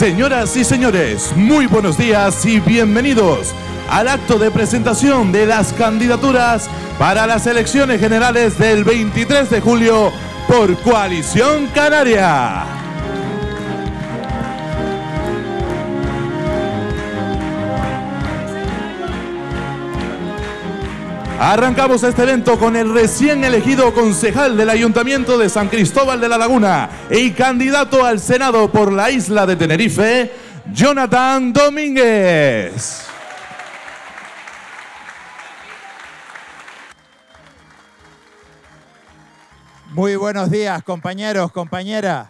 Señoras y señores, muy buenos días y bienvenidos al acto de presentación de las candidaturas para las elecciones generales del 23 de julio por Coalición Canaria. Arrancamos este evento con el recién elegido concejal del Ayuntamiento de San Cristóbal de la Laguna y candidato al Senado por la isla de Tenerife, Jonathan Domínguez. Muy buenos días, compañeros, compañeras.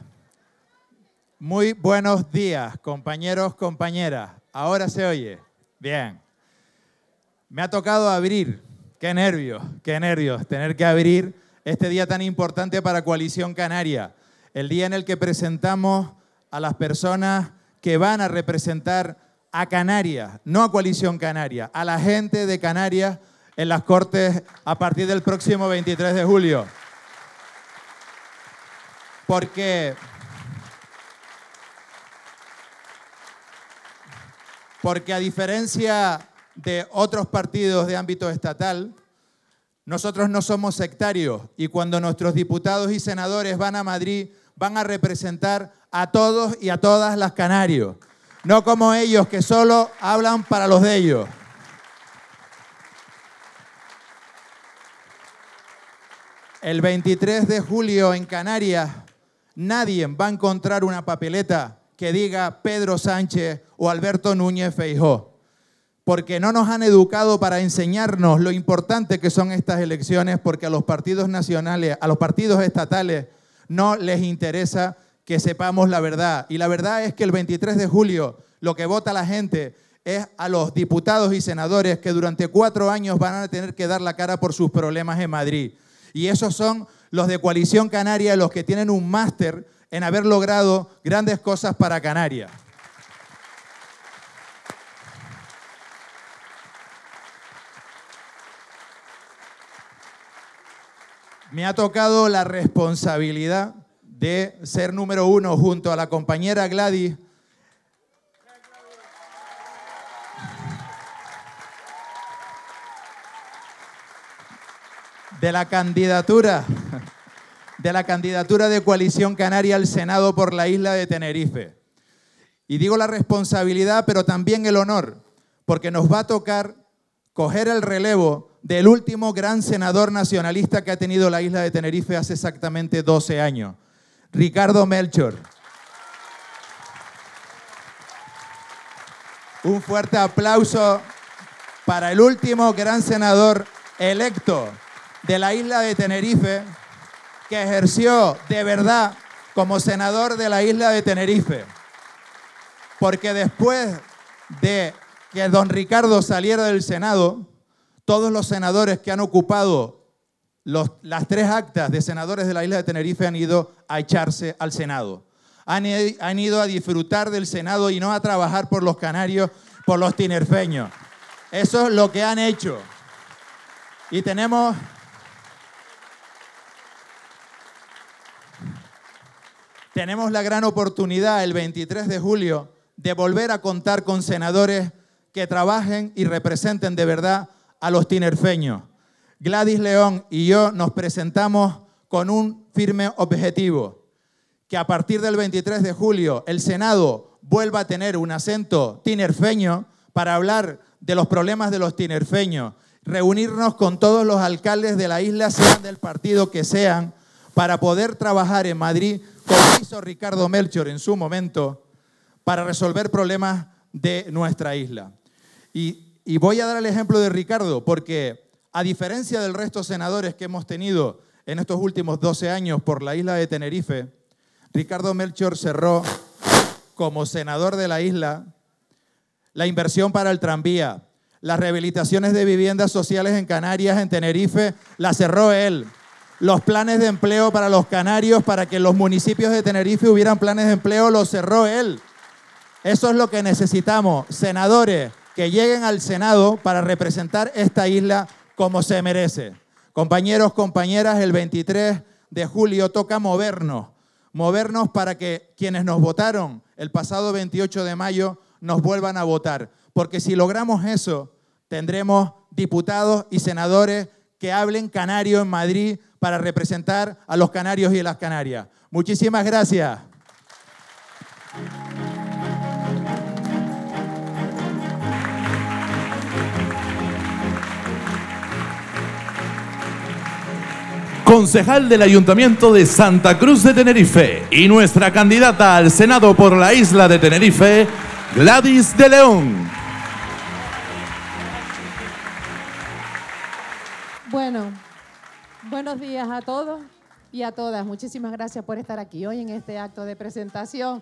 Muy buenos días, compañeros, compañeras. Ahora se oye. Bien. Me ha tocado abrir. Qué nervios, qué nervios tener que abrir este día tan importante para Coalición Canaria. El día en el que presentamos a las personas que van a representar a Canarias, no a Coalición Canaria, a la gente de Canarias en las Cortes a partir del próximo 23 de julio porque, porque a diferencia de otros partidos de ámbito estatal, nosotros no somos sectarios y cuando nuestros diputados y senadores van a Madrid van a representar a todos y a todas las canarios, no como ellos que solo hablan para los de ellos. El 23 de julio en Canarias Nadie va a encontrar una papeleta que diga Pedro Sánchez o Alberto Núñez Feijó, porque no nos han educado para enseñarnos lo importante que son estas elecciones, porque a los partidos nacionales, a los partidos estatales, no les interesa que sepamos la verdad. Y la verdad es que el 23 de julio lo que vota la gente es a los diputados y senadores que durante cuatro años van a tener que dar la cara por sus problemas en Madrid. Y esos son los de Coalición Canaria, los que tienen un máster en haber logrado grandes cosas para Canarias. Me ha tocado la responsabilidad de ser número uno junto a la compañera Gladys de la candidatura de la candidatura de Coalición Canaria al Senado por la isla de Tenerife. Y digo la responsabilidad, pero también el honor, porque nos va a tocar coger el relevo del último gran senador nacionalista que ha tenido la isla de Tenerife hace exactamente 12 años, Ricardo Melchor. Un fuerte aplauso para el último gran senador electo de la isla de Tenerife que ejerció de verdad como senador de la isla de Tenerife. Porque después de que don Ricardo saliera del Senado, todos los senadores que han ocupado las tres actas de senadores de la isla de Tenerife han ido a echarse al Senado. Han, han ido a disfrutar del Senado y no a trabajar por los canarios, por los tinerfeños. Eso es lo que han hecho. Y tenemos tenemos la gran oportunidad el 23 de julio de volver a contar con senadores que trabajen y representen de verdad a los tinerfeños. Gladys León y yo nos presentamos con un firme objetivo, que a partir del 23 de julio el Senado vuelva a tener un acento tinerfeño para hablar de los problemas de los tinerfeños, reunirnos con todos los alcaldes de la isla, sean del partido que sean, para poder trabajar en Madrid como hizo Ricardo Melchor en su momento para resolver problemas de nuestra isla. Y, voy a dar el ejemplo de Ricardo porque a diferencia del resto de senadores que hemos tenido en estos últimos 12 años por la isla de Tenerife, Ricardo Melchor cerró como senador de la isla la inversión para el tranvía, las rehabilitaciones de viviendas sociales en Canarias, en Tenerife, la cerró él los planes de empleo para los canarios, para que los municipios de Tenerife hubieran planes de empleo, los cerró él. Eso es lo que necesitamos, senadores que lleguen al Senado para representar esta isla como se merece. Compañeros, compañeras, el 23 de julio toca movernos, movernos para que quienes nos votaron el pasado 28 de mayo nos vuelvan a votar. Porque si logramos eso, tendremos diputados y senadores que hablen canario en Madrid para representar a los canarios y las Canarias. Muchísimas gracias. Concejal del Ayuntamiento de Santa Cruz de Tenerife y nuestra candidata al Senado por la isla de Tenerife, Gladys de León. Bueno, buenos días a todos y a todas. Muchísimas gracias por estar aquí hoy en este acto de presentación.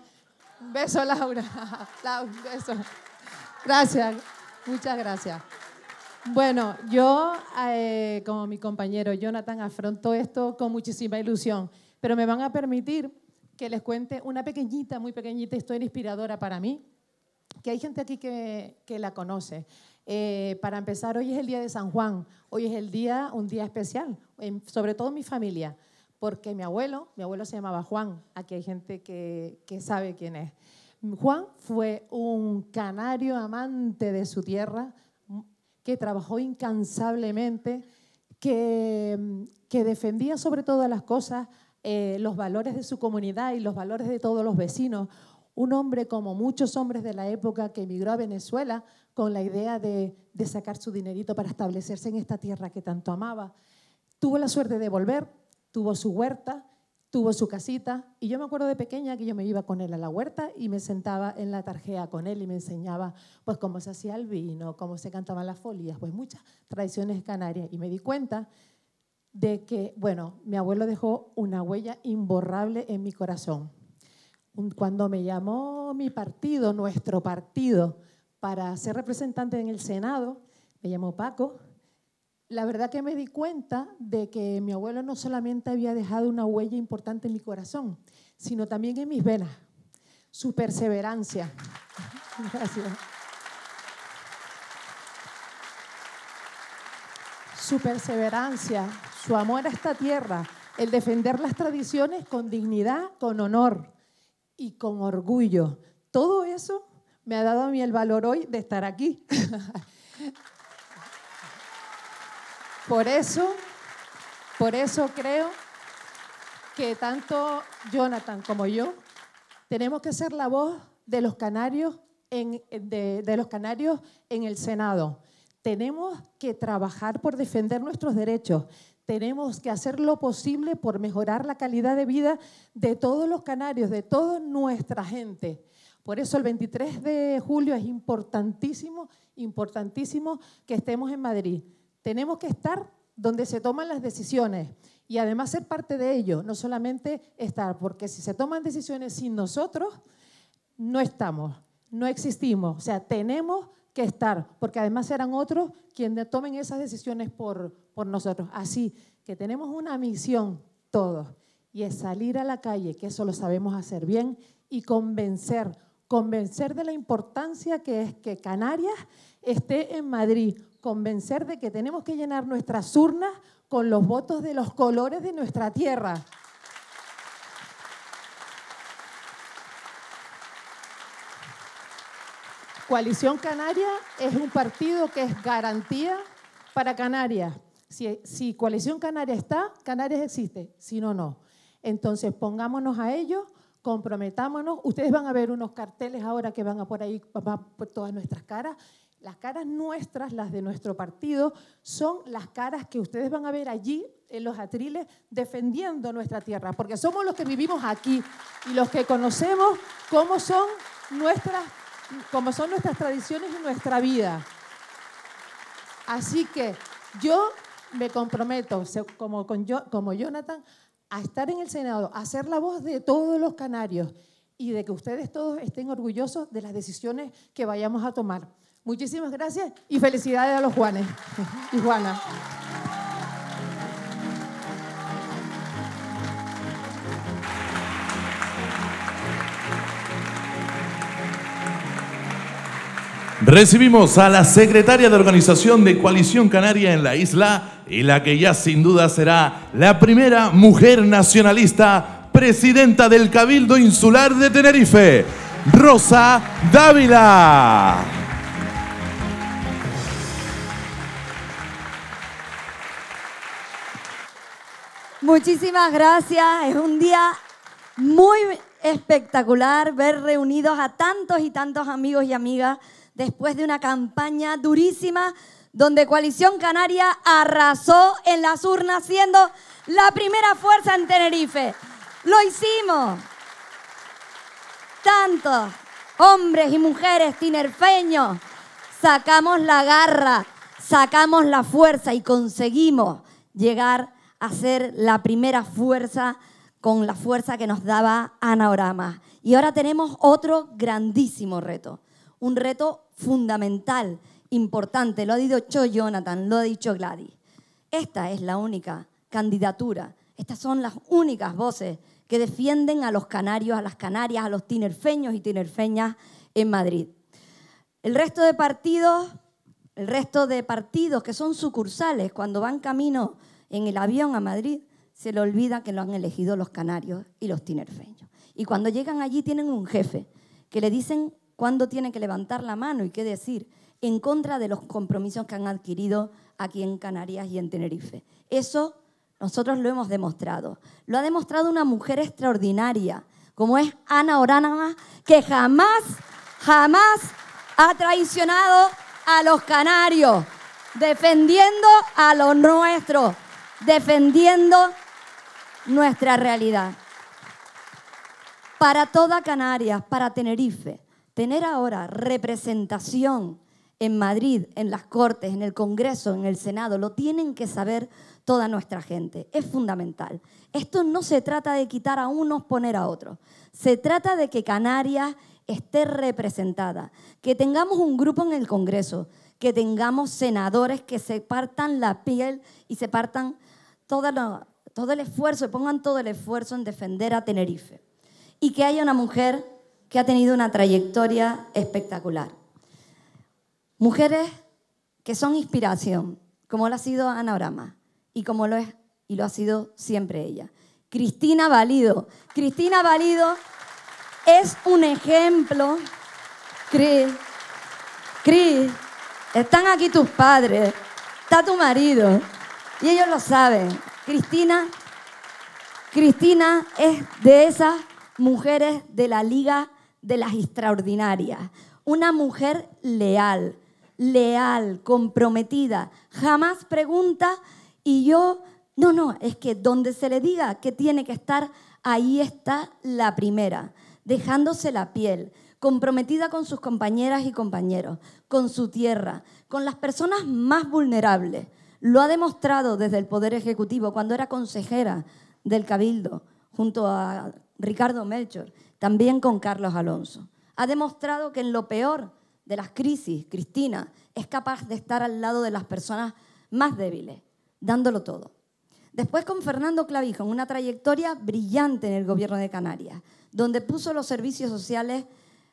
Un beso, Laura. beso. Gracias, muchas gracias. Bueno, yo, eh, como mi compañero Jonathan, afronto esto con muchísima ilusión, pero me van a permitir que les cuente una pequeñita, muy pequeñita historia inspiradora para mí, que hay gente aquí que, la conoce. Eh, para empezar, hoy es el día de San Juan, hoy es el día, un día especial, sobre todo mi familia, porque mi abuelo, mi abuelo se llamaba Juan, aquí hay gente que, que sabe quién es. Juan fue un canario amante de su tierra, que trabajó incansablemente, que, que defendía sobre todas las cosas eh, los valores de su comunidad y los valores de todos los vecinos. Un hombre como muchos hombres de la época que emigró a Venezuela con la idea de, de sacar su dinerito para establecerse en esta tierra que tanto amaba. Tuvo la suerte de volver, tuvo su huerta, tuvo su casita y yo me acuerdo de pequeña que yo me iba con él a la huerta y me sentaba en la tarjea con él y me enseñaba pues cómo se hacía el vino, cómo se cantaban las folías, pues muchas tradiciones canarias y me di cuenta de que, bueno, mi abuelo dejó una huella imborrable en mi corazón. Cuando me llamó mi partido, nuestro partido, para ser representante en el Senado, me llamó Paco, la verdad que me di cuenta de que mi abuelo no solamente había dejado una huella importante en mi corazón, sino también en mis venas. Su perseverancia. Gracias. Su perseverancia, su amor a esta tierra, el defender las tradiciones con dignidad, con honor y con orgullo. Todo eso me ha dado a mí el valor hoy de estar aquí. Por eso, por eso creo que tanto Jonathan como yo tenemos que ser la voz de los canarios en, el Senado. Tenemos que trabajar por defender nuestros derechos. Tenemos que hacer lo posible por mejorar la calidad de vida de todos los canarios, de toda nuestra gente. Por eso el 23 de julio es importantísimo, importantísimo que estemos en Madrid. Tenemos que estar donde se toman las decisiones y además ser parte de ello, no solamente estar, porque si se toman decisiones sin nosotros, no estamos, no existimos. O sea, tenemos que estar, porque además serán otros quienes tomen esas decisiones por, por nosotros. Así que tenemos una misión todos, y es salir a la calle, que eso lo sabemos hacer bien, y convencer, convencer de la importancia que es que Canarias esté en Madrid, convencer de que tenemos que llenar nuestras urnas con los votos de los colores de nuestra tierra. Coalición Canaria es un partido que es garantía para Canarias. Si, si, Coalición Canaria está, Canarias existe, si no, no. Entonces pongámonos a ello, comprometámonos. Ustedes van a ver unos carteles ahora que van a por ahí, por todas nuestras caras, las caras nuestras, las de nuestro partido, son las caras que ustedes van a ver allí en los atriles defendiendo nuestra tierra, porque somos los que vivimos aquí y los que conocemos cómo son nuestras, cómo son nuestras tradiciones y nuestra vida. Así que yo me comprometo, como, con como Jonathan, a estar en el Senado, a ser la voz de todos los canarios y de que ustedes todos estén orgullosos de las decisiones que vayamos a tomar. Muchísimas gracias y felicidades a los Juanes y Juana. Recibimos a la secretaria de organización de Coalición Canaria en la isla y la que ya sin duda será la primera mujer nacionalista presidenta del Cabildo Insular de Tenerife, Rosa Dávila. Muchísimas gracias. Es un día muy espectacular ver reunidos a tantos y tantos amigos y amigas después de una campaña durísima donde Coalición Canaria arrasó en las urnas siendo la primera fuerza en Tenerife. Lo hicimos. Tantos hombres y mujeres tinerfeños sacamos la garra, sacamos la fuerza y conseguimos llegar a ser la primera fuerza con la fuerza que nos daba Anaorama. Y ahora tenemos otro grandísimo reto, un reto fundamental, importante, lo ha dicho Jonathan, lo ha dicho Gladys. Esta es la única candidatura, estas son las únicas voces que defienden a los canarios, a las canarias, a los tinerfeños y tinerfeñas en Madrid. El resto de partidos, el resto de partidos que son sucursales cuando van camino en el avión a Madrid, se le olvida que lo han elegido los canarios y los tinerfeños. Y cuando llegan allí tienen un jefe que le dicen cuándo tiene que levantar la mano y qué decir en contra de los compromisos que han adquirido aquí en Canarias y en Tenerife. Eso nosotros lo hemos demostrado. Lo ha demostrado una mujer extraordinaria, como es Ana Oránama, que jamás, jamás ha traicionado a los canarios, defendiendo a los nuestros, defendiendo nuestra realidad. Para toda Canarias, para Tenerife, tener ahora representación en Madrid, en las Cortes, en el Congreso, en el Senado, lo tienen que saber toda nuestra gente. Es fundamental. Esto no se trata de quitar a unos, poner a otros. Se trata de que Canarias esté representada, que tengamos un grupo en el Congreso, que tengamos senadores que se partan la piel y se partan todo, todo el esfuerzo, pongan todo el esfuerzo en defender a Tenerife. Y que haya una mujer que ha tenido una trayectoria espectacular. Mujeres que son inspiración, como lo ha sido Ana Brama y como lo es y lo ha sido siempre ella. Cristina Valido. Cristina Valido es un ejemplo. Cris, Cris, están aquí tus padres, está tu marido y ellos lo saben. Cristina, Cristina es de esas mujeres de la Liga de las Extraordinarias. Una mujer leal, leal, comprometida. Jamás pregunta y yo, no, no, es que donde se le diga que tiene que estar, ahí está la primera, dejándose la piel, comprometida con sus compañeras y compañeros, con su tierra, con las personas más vulnerables. Lo ha demostrado desde el Poder Ejecutivo cuando era consejera del Cabildo, junto a Ricardo Melchor, también con Carlos Alonso. Ha demostrado que en lo peor de las crisis, Cristina es capaz de estar al lado de las personas más débiles, dándolo todo. Después con Fernando Clavijo, en una trayectoria brillante en el gobierno de Canarias, donde puso los servicios sociales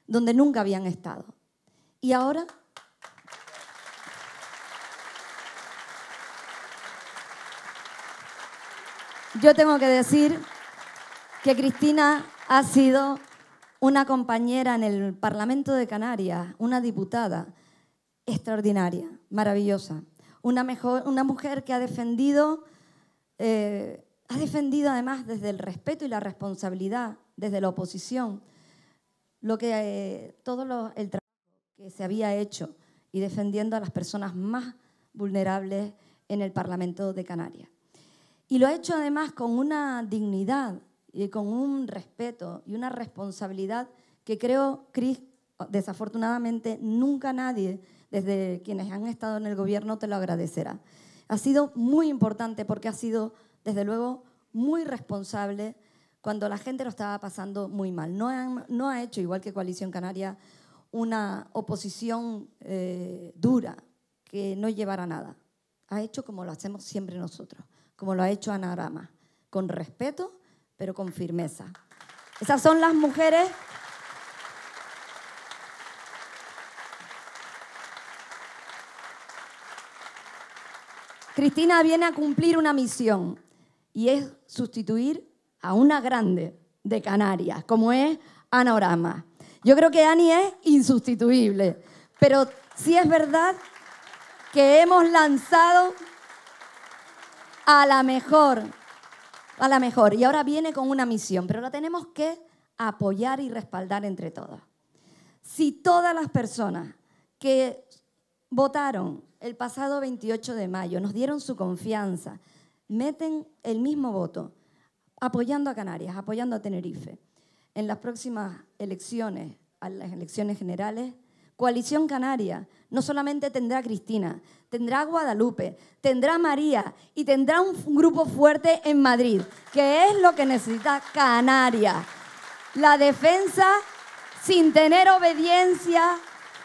donde nunca habían estado. Y ahora yo tengo que decir que Cristina ha sido una compañera en el Parlamento de Canarias, una diputada extraordinaria, maravillosa. Una, mejor, una mujer que ha defendido, eh, ha defendido además desde el respeto y la responsabilidad, desde la oposición, lo que, eh, todo el trabajo que se había hecho y defendiendo a las personas más vulnerables en el Parlamento de Canarias. Y lo ha hecho además con una dignidad y con un respeto y una responsabilidad que creo, Cris, desafortunadamente nunca nadie, desde quienes han estado en el gobierno, te lo agradecerá. Ha sido muy importante porque ha sido, desde luego, muy responsable cuando la gente lo estaba pasando muy mal. No, no ha hecho, igual que Coalición Canaria, una oposición eh, dura que no llevara a nada. Ha hecho como lo hacemos siempre nosotros, como lo ha hecho Ana Arama, con respeto pero con firmeza. Esas son las mujeres Cristina viene a cumplir una misión y es sustituir a una grande de Canarias, como es Ana Orama. Yo creo que Ani es insustituible, pero sí es verdad que hemos lanzado a la mejor, a la mejor, y ahora viene con una misión, pero la tenemos que apoyar y respaldar entre todos. Si todas las personas que votaron el pasado 28 de mayo, nos dieron su confianza, meten el mismo voto, apoyando a Canarias, apoyando a Tenerife. En las próximas elecciones, a las elecciones generales, Coalición Canaria no solamente tendrá Cristina, tendrá Guadalupe, tendrá María y tendrá un grupo fuerte en Madrid, que es lo que necesita Canarias. La defensa sin tener obediencia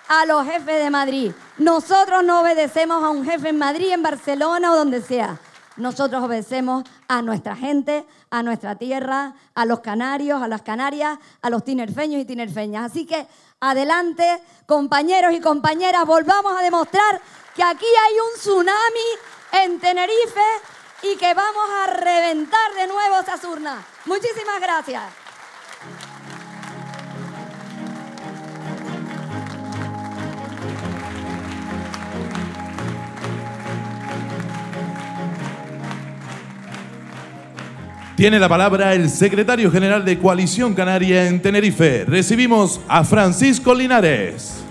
a los jefes de Madrid. Nosotros no obedecemos a un jefe en Madrid, en Barcelona o donde sea. Nosotros obedecemos a nuestra gente, a nuestra tierra, a los canarios, a las canarias, a los tinerfeños y tinerfeñas. Así que adelante, compañeros y compañeras, volvamos a demostrar que aquí hay un tsunami en Tenerife y que vamos a reventar de nuevo esas urnas. Muchísimas gracias. Tiene la palabra el secretario general de Coalición Canaria en Tenerife. Recibimos a Francisco Linares.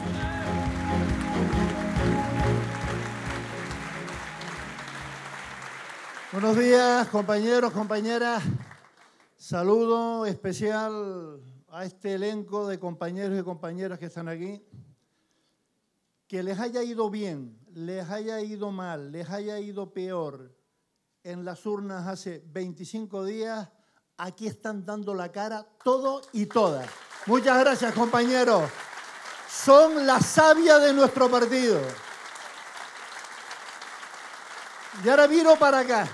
Buenos días, compañeros, compañeras. Saludo especial a este elenco de compañeros y compañeras que están aquí. Que les haya ido bien, les haya ido mal, les haya ido peor, en las urnas hace 25 días, aquí están dando la cara todo y todas. Muchas gracias, compañeros. Son la savia de nuestro partido. Y ahora miro para acá,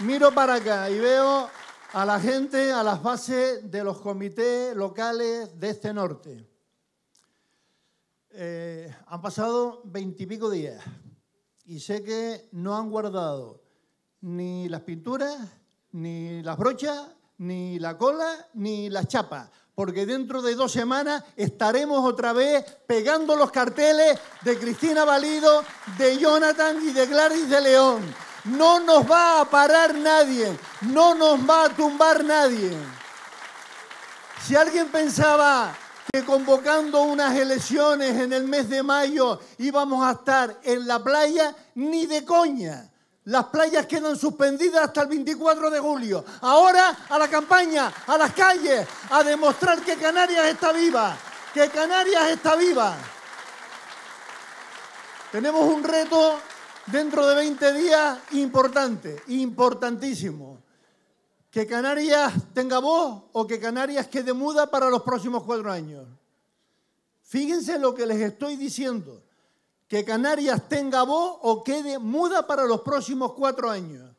miro para acá y veo a la gente a las bases de los comités locales de este norte. Eh, han pasado veintipico días y sé que no han guardado ni las pinturas, ni las brochas, ni la cola, ni las chapas, porque dentro de dos semanas estaremos otra vez pegando los carteles de Cristina Valido, de Jonathan y de Gladys de León. No nos va a parar nadie, no nos va a tumbar nadie. Si alguien pensaba que convocando unas elecciones en el mes de mayo íbamos a estar en la playa, ni de coña. Las playas quedan suspendidas hasta el 24 de julio. Ahora a la campaña, a las calles, a demostrar que Canarias está viva, que Canarias está viva. Tenemos un reto dentro de 20 días importante, importantísimo. Que Canarias tenga voz o que Canarias quede muda para los próximos cuatro años. Fíjense lo que les estoy diciendo que Canarias tenga voz o quede muda para los próximos cuatro años.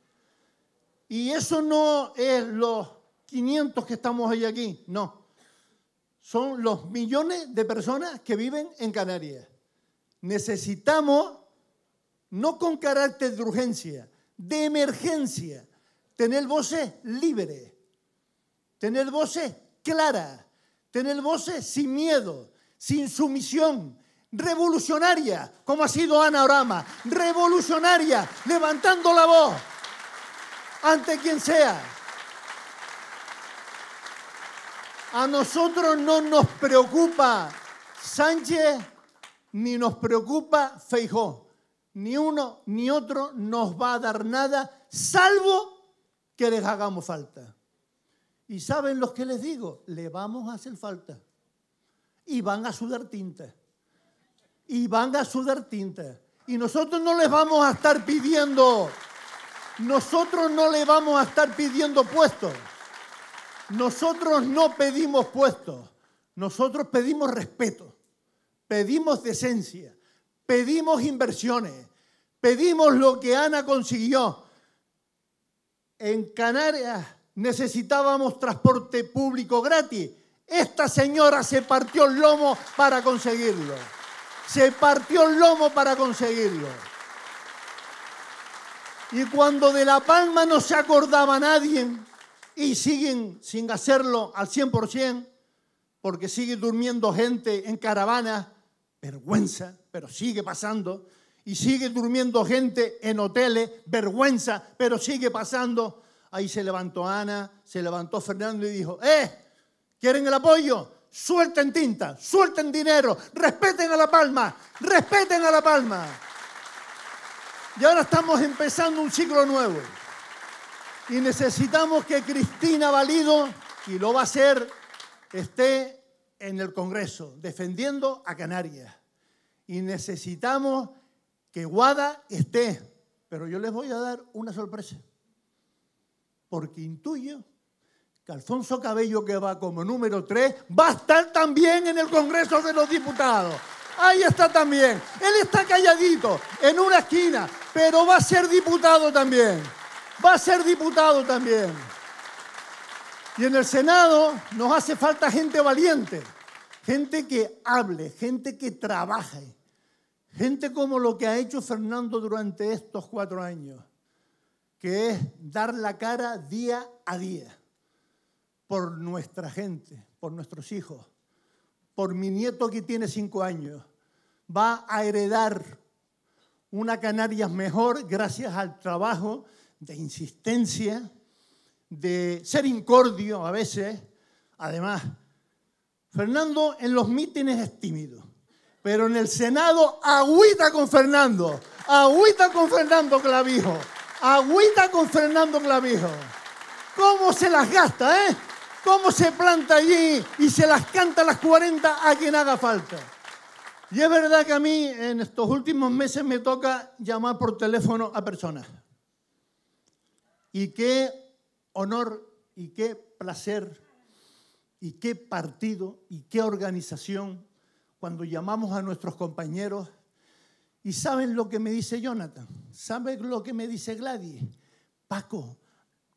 Y eso no es los 500 que estamos hoy aquí, no. Son los millones de personas que viven en Canarias. Necesitamos, no con carácter de urgencia, de emergencia, tener voces libres, tener voces claras, tener voces sin miedo, sin sumisión, revolucionaria, como ha sido Ana Orama, revolucionaria, levantando la voz ante quien sea. A nosotros no nos preocupa Sánchez ni nos preocupa Feijó. Ni uno ni otro nos va a dar nada, salvo que les hagamos falta. ¿Y saben los que les digo? Le vamos a hacer falta. Y van a sudar tinta y van a sudar tinta. Y nosotros no les vamos a estar pidiendo, nosotros no les vamos a estar pidiendo puestos. Nosotros no pedimos puestos, nosotros pedimos respeto, pedimos decencia, pedimos inversiones, pedimos lo que Ana consiguió. En Canarias necesitábamos transporte público gratis. Esta señora se partió el lomo para conseguirlo se partió el lomo para conseguirlo. Y cuando de La Palma no se acordaba nadie, y siguen sin hacerlo al 100% porque sigue durmiendo gente en caravana, vergüenza, pero sigue pasando. Y sigue durmiendo gente en hoteles, vergüenza, pero sigue pasando. Ahí se levantó Ana, se levantó Fernando y dijo, ¡eh! ¿Quieren el apoyo? Suelten tinta, suelten dinero, respeten a La Palma, respeten a La Palma. Y ahora estamos empezando un ciclo nuevo. Y necesitamos que Cristina Valido, y lo va a hacer, esté en el Congreso defendiendo a Canarias. Y necesitamos que Guada esté. Pero yo les voy a dar una sorpresa. Porque intuyo que Alfonso Cabello, que va como número 3, va a estar también en el Congreso de los Diputados. Ahí está también. Él está calladito, en una esquina, pero va a ser diputado también va a ser diputado también. Y en el Senado nos hace falta gente valiente, gente que hable, gente que trabaje, gente como lo que ha hecho Fernando durante estos cuatro años, que es dar la cara día a día por nuestra gente, por nuestros hijos, por mi nieto que tiene cinco años. Va a heredar una Canarias mejor gracias al trabajo de insistencia, de ser incordio a veces. Además, Fernando en los mítines es tímido, pero en el Senado agüita con Fernando, agüita con Fernando Clavijo, agüita con Fernando Clavijo. ¿Cómo se las gasta, eh? ¿Cómo se planta allí y se las canta a las 40 a quien haga falta? Y es verdad que a mí en estos últimos meses me toca llamar por teléfono a personas. Y qué honor y qué placer y qué partido y qué organización cuando llamamos a nuestros compañeros y saben lo que me dice Jonathan, saben lo que me dice Gladys, Paco,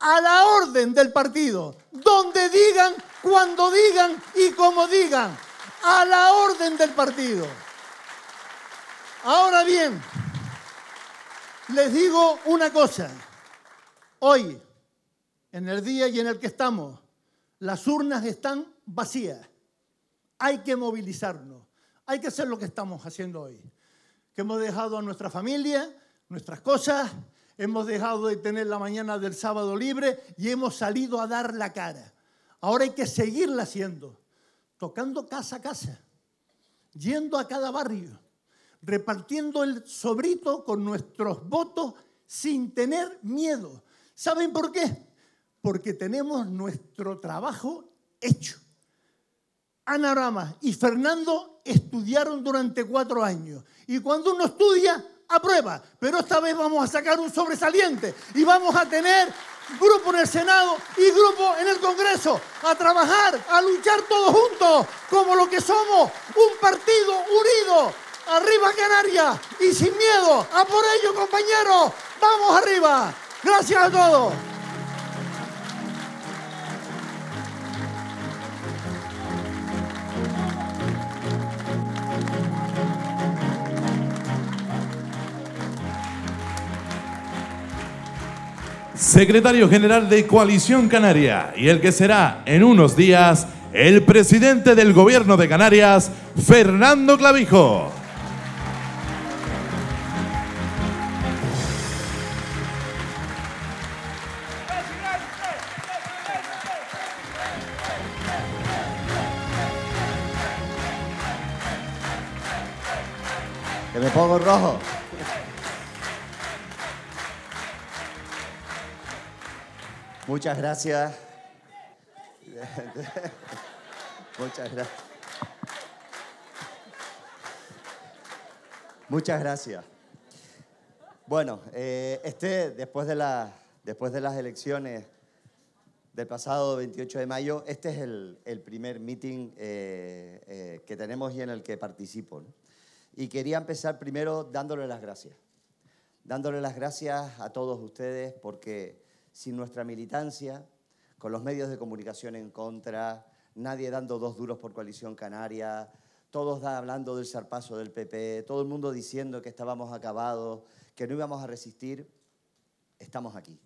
a la orden del partido, donde digan, cuando digan y como digan, a la orden del partido. Ahora bien, les digo una cosa. Hoy, en el día y en el que estamos, las urnas están vacías. Hay que movilizarnos. Hay que hacer lo que estamos haciendo hoy. Que hemos dejado a nuestra familia, nuestras cosas, hemos dejado de tener la mañana del sábado libre y hemos salido a dar la cara. Ahora hay que seguirla haciendo, tocando casa a casa, yendo a cada barrio, repartiendo el sobrito con nuestros votos sin tener miedo ¿Saben por qué? Porque tenemos nuestro trabajo hecho. Ana Rama y Fernando estudiaron durante cuatro años. Y cuando uno estudia, aprueba. Pero esta vez vamos a sacar un sobresaliente y vamos a tener grupo en el Senado y grupo en el Congreso, a trabajar, a luchar todos juntos, como lo que somos, un partido unido. Arriba Canarias y sin miedo, a por ello compañeros, vamos arriba. Gracias a todos. Secretario General de Coalición Canaria y el que será en unos días el presidente del Gobierno de Canarias, Fernando Clavijo. Que me pongo rojo. Muchas gracias. Muchas gracias. Muchas gracias. Bueno, eh, este, después de, la, después de las elecciones del pasado 28 de mayo, este es el, primer meeting eh, eh, que tenemos y en el que participo. Y quería empezar primero dándole las gracias. Dándole las gracias a todos ustedes porque sin nuestra militancia, con los medios de comunicación en contra, nadie dando dos duros por coalición canaria, todos hablando del zarpazo del PP, todo el mundo diciendo que estábamos acabados, que no íbamos a resistir, estamos aquí.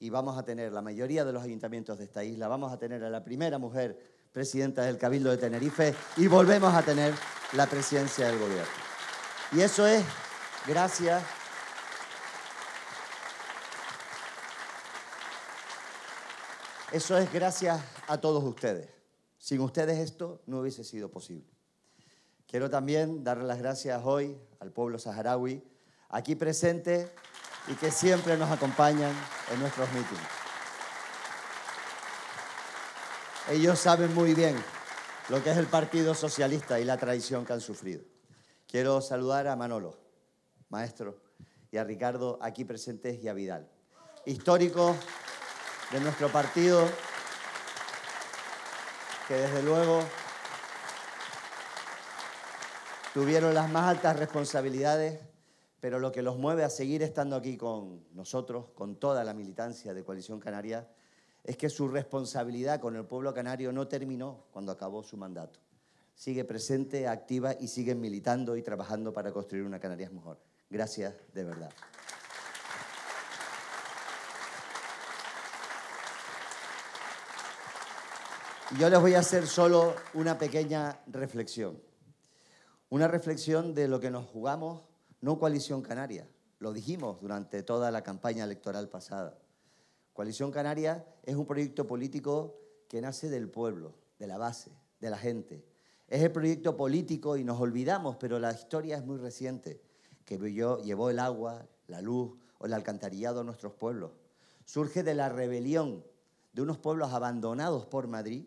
y vamos a tener la mayoría de los ayuntamientos de esta isla, vamos a tener a la primera mujer presidenta del Cabildo de Tenerife y volvemos a tener la presidencia del gobierno. Y eso es gracias Eso es gracias a todos ustedes. Sin ustedes esto no hubiese sido posible. Quiero también darle las gracias hoy al pueblo saharaui, aquí presente y que siempre nos acompañan en nuestros mítines. Ellos saben muy bien lo que es el Partido Socialista y la traición que han sufrido. Quiero saludar a Manolo, maestro, y a Ricardo, aquí presentes, y a Vidal. Históricos de nuestro partido, que desde luego tuvieron las más altas responsabilidades, pero lo que los mueve a seguir estando aquí con nosotros, con toda la militancia de Coalición Canaria, es que su responsabilidad con el pueblo canario no terminó cuando acabó su mandato. Sigue presente, activa y siguen militando y trabajando para construir una Canarias mejor. Gracias de verdad. Yo les voy a hacer solo una pequeña reflexión. Una reflexión de lo que nos jugamos, no Coalición Canaria. Lo dijimos durante toda la campaña electoral pasada. Coalición Canaria es un proyecto político que nace del pueblo, de la base, de la gente. Es el proyecto político y nos olvidamos, pero la historia es muy reciente, que llevó el agua, la luz o el alcantarillado a nuestros pueblos. Surge de la rebelión de unos pueblos abandonados por Madrid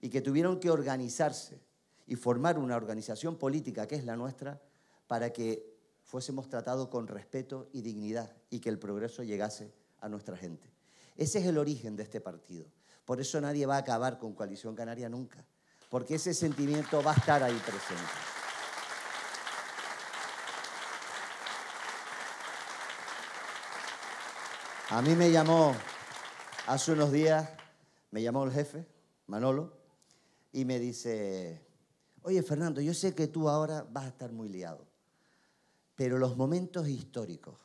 y que tuvieron que organizarse y formar una organización política que es la nuestra para que fuésemos tratados con respeto y dignidad y que el progreso llegase a nuestra gente. Ese es el origen de este partido. Por eso nadie va a acabar con Coalición Canaria nunca, porque ese sentimiento va a estar ahí presente. A mí me llamó hace unos días, me llamó el jefe, Manolo, y me dice, oye Fernando, yo sé que tú ahora vas a estar muy liado, pero los momentos históricos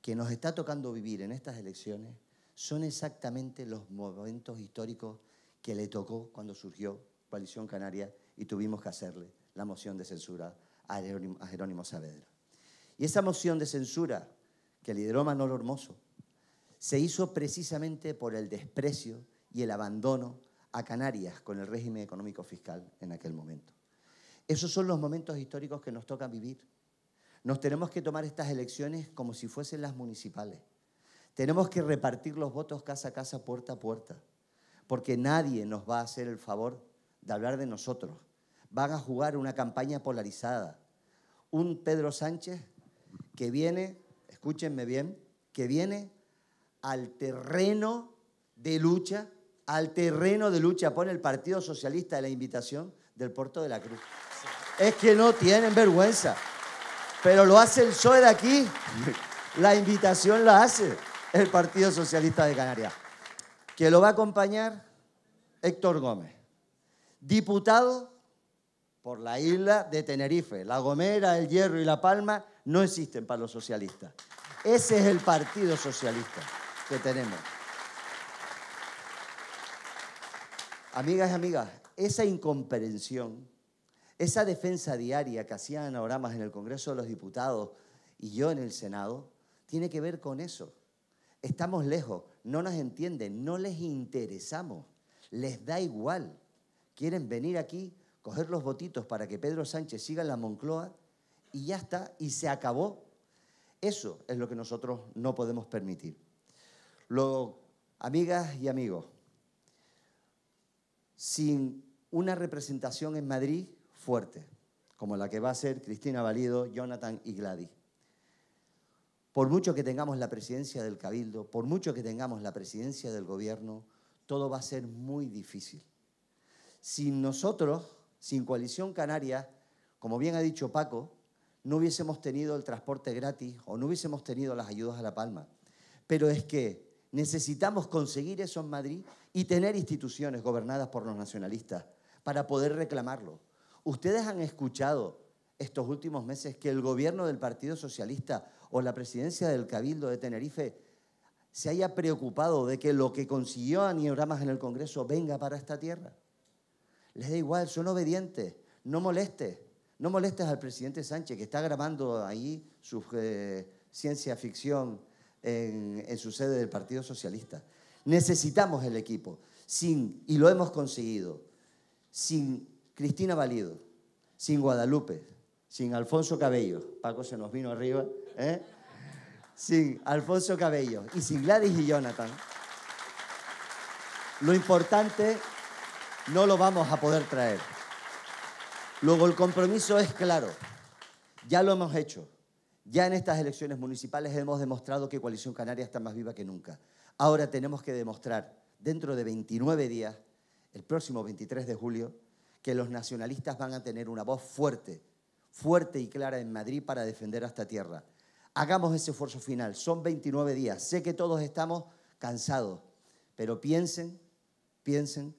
que nos está tocando vivir en estas elecciones son exactamente los momentos históricos que le tocó cuando surgió Coalición Canaria y tuvimos que hacerle la moción de censura a Jerónimo, Saavedra. Y esa moción de censura que lideró Manolo Hermoso se hizo precisamente por el desprecio y el abandono a Canarias con el régimen económico fiscal en aquel momento. Esos son los momentos históricos que nos toca vivir. Nos tenemos que tomar estas elecciones como si fuesen las municipales. Tenemos que repartir los votos casa a casa, puerta a puerta, porque nadie nos va a hacer el favor de hablar de nosotros. Van a jugar una campaña polarizada. Un Pedro Sánchez que viene, escúchenme bien, que viene al terreno de lucha al terreno de lucha pone el Partido Socialista de la invitación del Puerto de la Cruz. Es que no tienen vergüenza. Pero lo hace el PSOE de aquí. La invitación la hace el Partido Socialista de Canarias. Que lo va a acompañar Héctor Gómez, diputado por la isla de Tenerife. La Gomera, el Hierro y La Palma no existen para los socialistas. Ese es el Partido Socialista que tenemos. Amigas y amigas, esa incomprensión, esa defensa diaria que hacían Oramas en el Congreso de los Diputados y yo en el Senado, tiene que ver con eso. Estamos lejos, no nos entienden, no les interesamos, les da igual. Quieren venir aquí, coger los votitos para que Pedro Sánchez siga en la Moncloa y ya está, y se acabó. Eso es lo que nosotros no podemos permitir. Lo, amigas y amigos, sin una representación en Madrid fuerte, como la que va a ser Cristina Valido, Jonathan y Gladys. Por mucho que tengamos la presidencia del Cabildo, por mucho que tengamos la presidencia del gobierno, todo va a ser muy difícil. Sin nosotros, sin Coalición Canaria, como bien ha dicho Paco, no hubiésemos tenido el transporte gratis o no hubiésemos tenido las ayudas a La Palma. Pero es que necesitamos conseguir eso en Madrid y tener instituciones gobernadas por los nacionalistas para poder reclamarlo. Ustedes han escuchado estos últimos meses que el gobierno del Partido Socialista o la presidencia del Cabildo de Tenerife se haya preocupado de que lo que consiguió Anioramas en el Congreso venga para esta tierra. Les da igual, son obedientes, no molestes, no molestes al presidente Sánchez que está grabando ahí su eh, ciencia ficción en, su sede del Partido Socialista. Necesitamos el equipo, sin, y lo hemos conseguido, sin Cristina Valido, sin Guadalupe, sin Alfonso Cabello, Paco se nos vino arriba, ¿eh? sin Alfonso Cabello y sin Gladys y Jonathan, lo importante no lo vamos a poder traer. Luego el compromiso es claro, ya lo hemos hecho. Ya en estas elecciones municipales hemos demostrado que Coalición Canaria está más viva que nunca. Ahora tenemos que demostrar, dentro de 29 días, el próximo 23 de julio, que los nacionalistas van a tener una voz fuerte, fuerte y clara en Madrid para defender a esta tierra. Hagamos ese esfuerzo final. Son 29 días. Sé que todos estamos cansados, pero piensen, piensen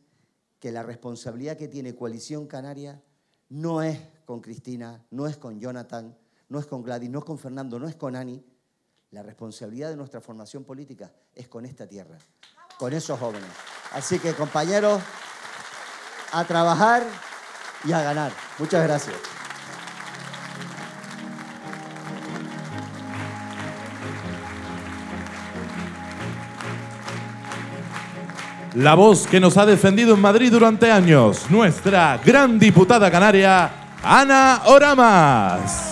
que la responsabilidad que tiene Coalición Canaria no es con Cristina, no es con Jonathan, no es con Gladys, no es con Fernando, no es con Ani. La responsabilidad de nuestra formación política es con esta tierra, con esos jóvenes. Así que, compañeros, a trabajar y a ganar. Muchas gracias. La voz que nos ha defendido en Madrid durante años, nuestra gran diputada canaria, Ana Oramas.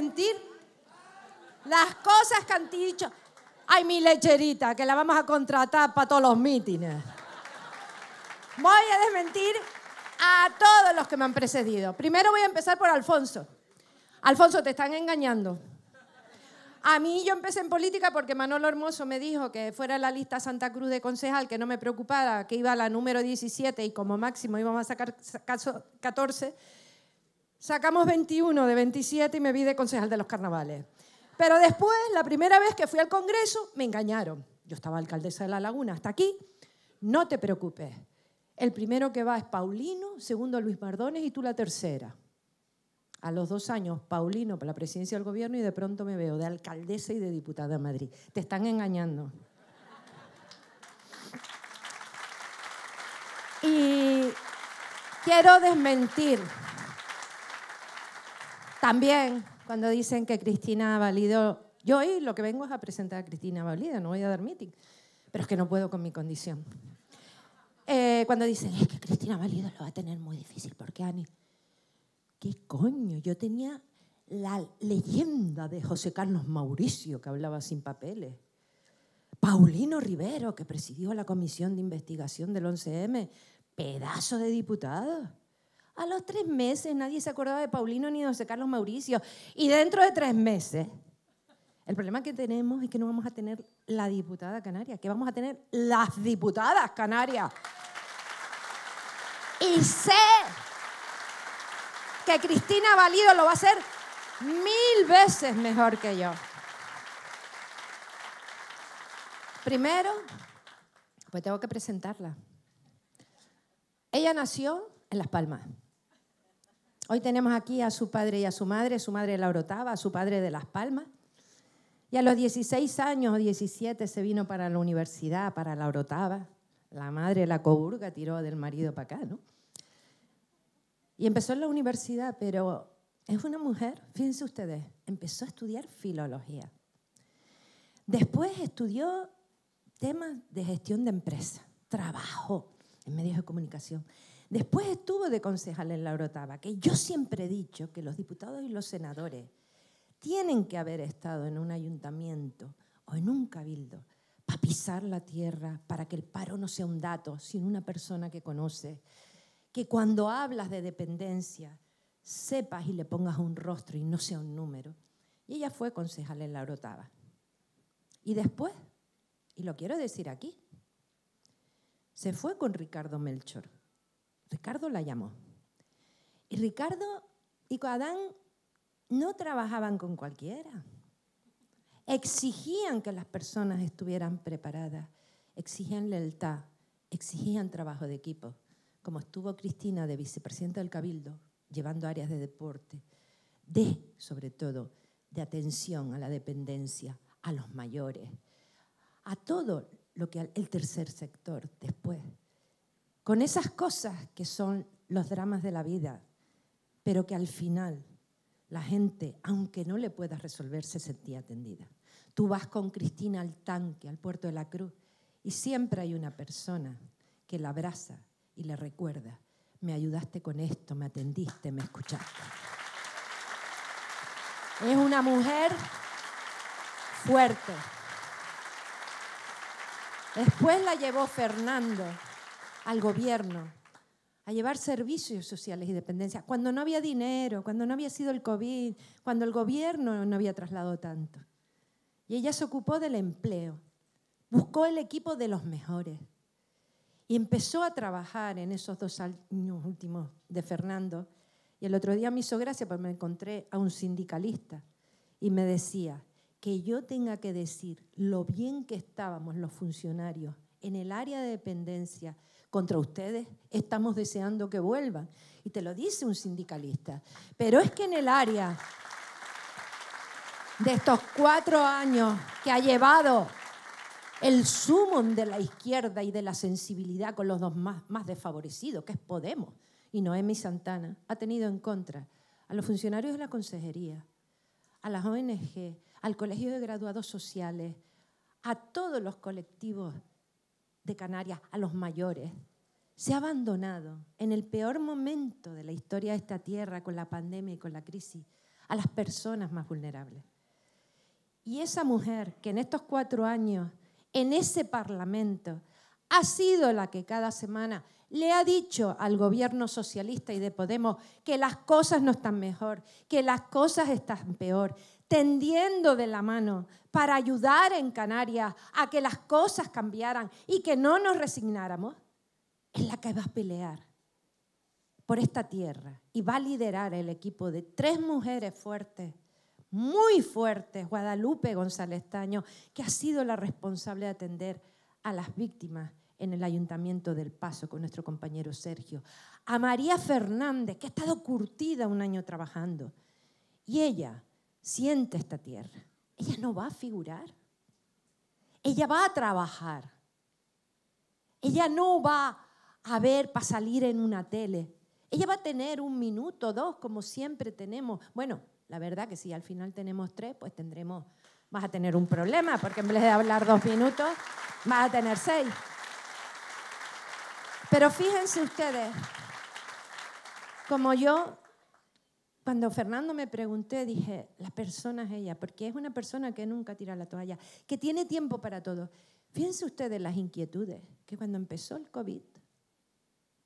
Desmentir las cosas que han dicho. Ay, mi lecherita, que la vamos a contratar para todos los mítines. Voy a desmentir a todos los que me han precedido. Primero voy a empezar por Alfonso. Alfonso, te están engañando. A mí yo empecé en política porque Manolo Hermoso me dijo que fuera la lista Santa Cruz de concejal, que no me preocupara, que iba a la número 17 y como máximo íbamos a sacar 14. Sacamos 21 de 27 y me vi de concejal de los carnavales. Pero después, la primera vez que fui al Congreso, me engañaron. Yo estaba alcaldesa de La Laguna, hasta aquí. No te preocupes. El primero que va es Paulino, segundo Luis Mardones y tú la tercera. A los dos años, Paulino para la presidencia del gobierno y de pronto me veo de alcaldesa y de diputada de Madrid. Te están engañando. Y quiero desmentir también cuando dicen que Cristina Valido, yo hoy lo que vengo es a presentar a Cristina Valido, no voy a dar meeting, pero es que no puedo con mi condición. Eh, cuando dicen, es que Cristina Valido lo va a tener muy difícil, porque Ani, ¿qué coño? Yo tenía la leyenda de José Carlos Mauricio, que hablaba sin papeles. Paulino Rivero, que presidió la comisión de investigación del 11M, pedazo de diputado. A los tres meses nadie se acordaba de Paulino ni de José Carlos Mauricio. Y dentro de tres meses, el problema que tenemos es que no vamos a tener la diputada canaria, que vamos a tener las diputadas canarias. Y sé que Cristina Valido lo va a hacer mil veces mejor que yo. Primero, pues tengo que presentarla. Ella nació en Las Palmas. Hoy tenemos aquí a su padre y a su madre, su madre la Orotava, a su padre de Las Palmas. Y a los 16 años o 17 se vino para la universidad, para la Orotava. La madre, la coburga, tiró del marido para acá, ¿no? Y empezó en la universidad, pero es una mujer, fíjense ustedes, empezó a estudiar filología. Después estudió temas de gestión de empresa, trabajo en medios de comunicación. Después estuvo de concejal en la Orotava, que yo siempre he dicho que los diputados y los senadores tienen que haber estado en un ayuntamiento o en un cabildo para pisar la tierra, para que el paro no sea un dato, sino una persona que conoce, que cuando hablas de dependencia sepas y le pongas un rostro y no sea un número. Y ella fue concejal en la Orotava. Y después, y lo quiero decir aquí, se fue con Ricardo Melchor. Ricardo la llamó. Y Ricardo y Adán no trabajaban con cualquiera. exigían que las personas estuvieran preparadas, exigían lealtad, exigían trabajo de equipo, como estuvo Cristina de vicepresidenta del Cabildo, llevando áreas de deporte, de, sobre todo, de atención a la dependencia, a los mayores, a todo lo que el tercer sector después, con esas cosas que son los dramas de la vida, pero que al final la gente, aunque no le puedas resolver, se sentía atendida. Tú vas con Cristina al tanque, al puerto de la Cruz, y siempre hay una persona que la abraza y le recuerda, me ayudaste con esto, me atendiste, me escuchaste. Es una mujer fuerte. Después la llevó Fernando al gobierno a llevar servicios sociales y dependencia, cuando no había dinero, cuando no había sido el COVID, cuando el gobierno no había trasladado tanto. Y ella se ocupó del empleo, buscó el equipo de los mejores y empezó a trabajar en esos dos años últimos de Fernando. Y el otro día me hizo gracia porque me encontré a un sindicalista y me decía que yo tenga que decir lo bien que estábamos los funcionarios en el área de dependencia contra ustedes, estamos deseando que vuelvan. Y te lo dice un sindicalista. Pero es que en el área de estos cuatro años que ha llevado el sumum de la izquierda y de la sensibilidad con los dos más, más desfavorecidos, que es Podemos y Noemi Santana, ha tenido en contra a los funcionarios de la consejería, a las ONG, al Colegio de Graduados Sociales, a todos los colectivos de Canarias, a los mayores. Se ha abandonado en el peor momento de la historia de esta tierra, con la pandemia y con la crisis, a las personas más vulnerables. Y esa mujer que en estos cuatro años en ese Parlamento ha sido la que cada semana le ha dicho al gobierno socialista y de Podemos que las cosas no están mejor, que las cosas están peor, tendiendo de la mano para ayudar en Canarias a que las cosas cambiaran y que no nos resignáramos, es la que va a pelear por esta tierra y va a liderar el equipo de tres mujeres fuertes muy fuerte, Guadalupe González Taño, que ha sido la responsable de atender a las víctimas en el Ayuntamiento del Paso con nuestro compañero Sergio. A María Fernández, que ha estado curtida un año trabajando. Y ella siente esta tierra. Ella no va a figurar. Ella va a trabajar. Ella no va a ver para salir en una tele. Ella va a tener un minuto, dos, como siempre tenemos. Bueno, la verdad que si al final tenemos tres, pues tendremos, vas a tener un problema, porque en vez de hablar dos minutos, vas a tener seis. Pero fíjense ustedes, como yo, cuando Fernando me pregunté, dije, la persona es ella, porque es una persona que nunca tira la toalla, que tiene tiempo para todo. Fíjense ustedes las inquietudes, que cuando empezó el COVID,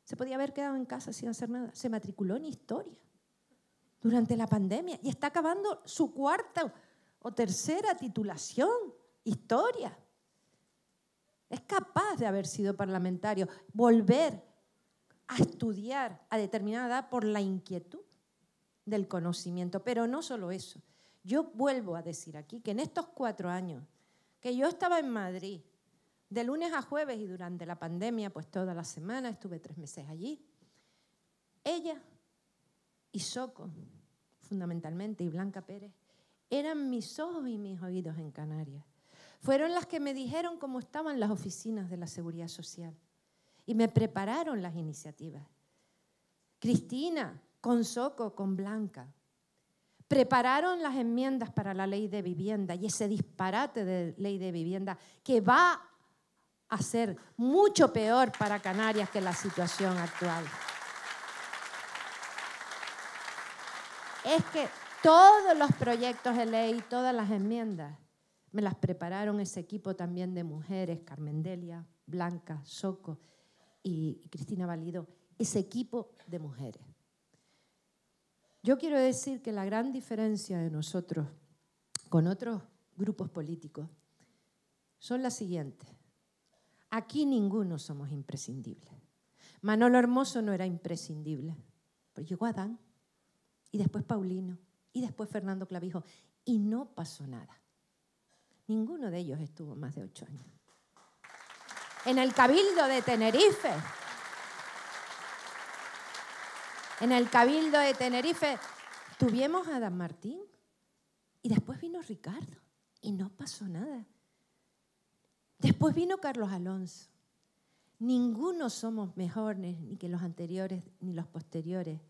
se podía haber quedado en casa sin hacer nada, se matriculó en historia durante la pandemia y está acabando su cuarta o tercera titulación, historia. Es capaz de haber sido parlamentario, volver a estudiar a determinada edad por la inquietud del conocimiento. Pero no solo eso. Yo vuelvo a decir aquí que en estos cuatro años que yo estaba en Madrid, de lunes a jueves y durante la pandemia, pues toda la semana, estuve tres meses allí, ella y Soco, fundamentalmente, y Blanca Pérez, eran mis ojos y mis oídos en Canarias. Fueron las que me dijeron cómo estaban las oficinas de la Seguridad Social y me prepararon las iniciativas. Cristina, con Soco, con Blanca, prepararon las enmiendas para la ley de vivienda y ese disparate de ley de vivienda que va a ser mucho peor para Canarias que la situación actual. es que todos los proyectos de ley, todas las enmiendas, me las prepararon ese equipo también de mujeres, Carmen Delia, Blanca, Soco y Cristina Valido, ese equipo de mujeres. Yo quiero decir que la gran diferencia de nosotros con otros grupos políticos son las siguientes. Aquí ninguno somos imprescindibles. Manolo Hermoso no era imprescindible, pero llegó Adán y después Paulino, y después Fernando Clavijo, y no pasó nada. Ninguno de ellos estuvo más de ocho años. En el Cabildo de Tenerife. En el Cabildo de Tenerife tuvimos a Dan Martín y después vino Ricardo y no pasó nada. Después vino Carlos Alonso. Ninguno somos mejores ni que los anteriores ni los posteriores.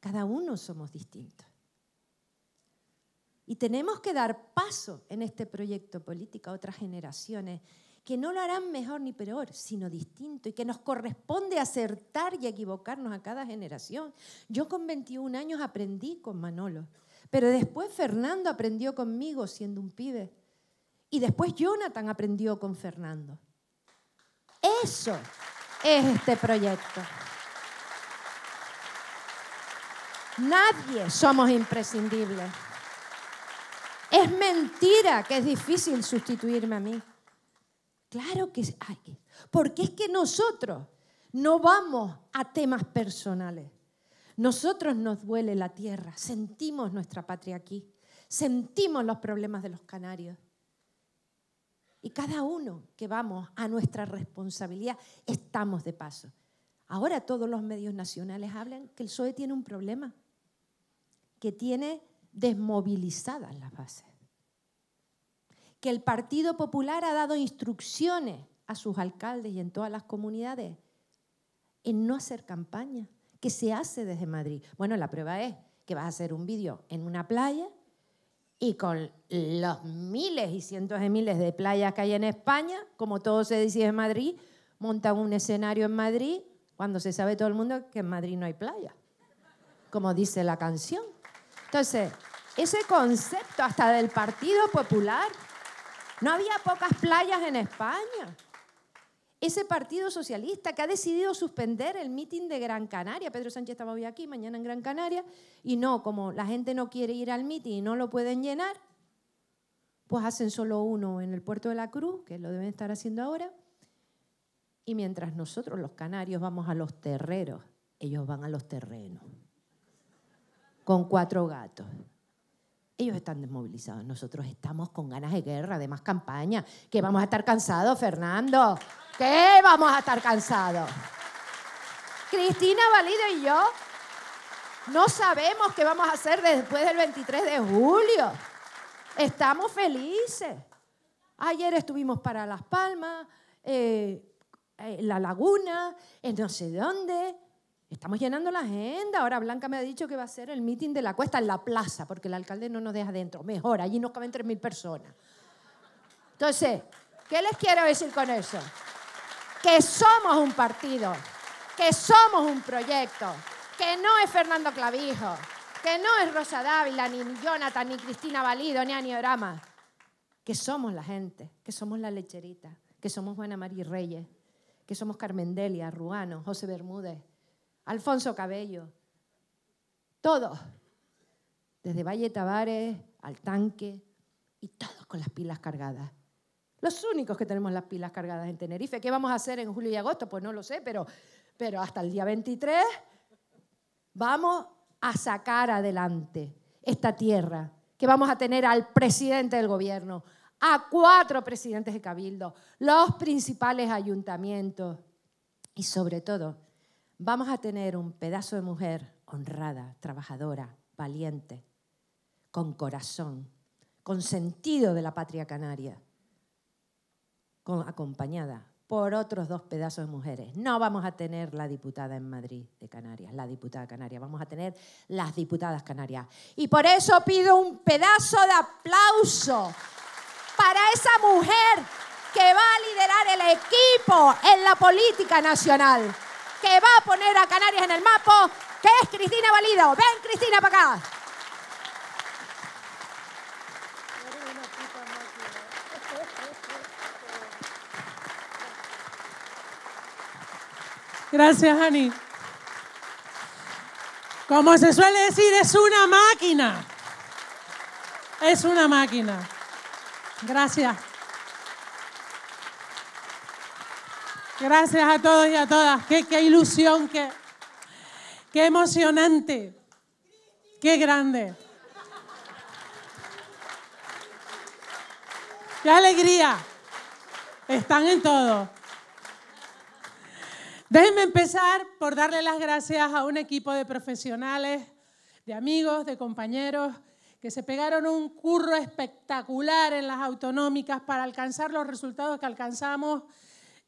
Cada uno somos distintos. Y tenemos que dar paso en este proyecto político a otras generaciones que no lo harán mejor ni peor, sino distinto, y que nos corresponde acertar y equivocarnos a cada generación. Yo con 21 años aprendí con Manolo, pero después Fernando aprendió conmigo siendo un pibe, y después Jonathan aprendió con Fernando. Eso es este proyecto. Nadie somos imprescindibles. Es mentira que es difícil sustituirme a mí. Claro que hay. Porque es que nosotros no vamos a temas personales. Nosotros nos duele la tierra, sentimos nuestra patria aquí, sentimos los problemas de los canarios. Y cada uno que vamos a nuestra responsabilidad, estamos de paso. Ahora todos los medios nacionales hablan que el PSOE tiene un problema, que tiene desmovilizadas las bases. Que el Partido Popular ha dado instrucciones a sus alcaldes y en todas las comunidades en no hacer campaña, que se hace desde Madrid. Bueno, la prueba es que vas a hacer un vídeo en una playa y con los miles y cientos de miles de playas que hay en España, como todo se decide en Madrid, montan un escenario en Madrid cuando se sabe todo el mundo que en Madrid no hay playa, como dice la canción. Entonces, ese concepto hasta del Partido Popular, no había pocas playas en España. Ese Partido Socialista que ha decidido suspender el mitin de Gran Canaria. Pedro Sánchez estaba hoy aquí, mañana en Gran Canaria, y no, como la gente no quiere ir al mitin y no lo pueden llenar, pues hacen solo uno en el puerto de la Cruz, que lo deben estar haciendo ahora, y mientras nosotros los canarios vamos a los terreros, ellos van a los terrenos, con cuatro gatos. Ellos están desmovilizados, nosotros estamos con ganas de guerra, de más campaña, que vamos a estar cansados, Fernando, que vamos a estar cansados. Cristina Valido y yo no sabemos qué vamos a hacer después del 23 de julio. Estamos felices. Ayer estuvimos para Las Palmas, eh, La Laguna, en no sé dónde. Estamos llenando la agenda. Ahora Blanca me ha dicho que va a ser el meeting de la cuesta en la plaza, porque el alcalde no nos deja dentro. Mejor, allí nos caben 3.000 personas. Entonces, ¿qué les quiero decir con eso? Que somos un partido, que somos un proyecto, que no es Fernando Clavijo, que no es Rosa Dávila, ni Jonathan, ni Cristina Valido, ni Aniorama. Que somos la gente, que somos la lecherita, que somos Juana María Reyes, que somos Carmen Delia, Ruano, José Bermúdez, Alfonso Cabello, todos, desde Valle Tavares al tanque y todos con las pilas cargadas. Los únicos que tenemos las pilas cargadas en Tenerife. ¿Qué vamos a hacer en julio y agosto? Pues no lo sé, pero, pero hasta el día 23 vamos a sacar adelante esta tierra, que vamos a tener al presidente del gobierno, a cuatro presidentes de cabildo, los principales ayuntamientos y sobre todo vamos a tener un pedazo de mujer honrada, trabajadora, valiente, con corazón, con sentido de la patria canaria, con, acompañada por otros dos pedazos de mujeres. No vamos a tener la diputada en Madrid de Canarias, la diputada canaria, vamos a tener las diputadas canarias. Y por eso pido un pedazo de aplauso para esa mujer que va a liderar el equipo en la política nacional, que va a poner a Canarias en el mapa, que es Cristina Valido. Ven, Cristina, para acá. Gracias, Ani. Como se suele decir, es una máquina. Es una máquina. Gracias. Gracias a todos y a todas. Qué, ilusión, qué emocionante, qué grande. ¡Qué alegría! Están en todo. Déjenme empezar por darle las gracias a un equipo de profesionales, de amigos, de compañeros, que se pegaron un curro espectacular en las autonómicas para alcanzar los resultados que alcanzamos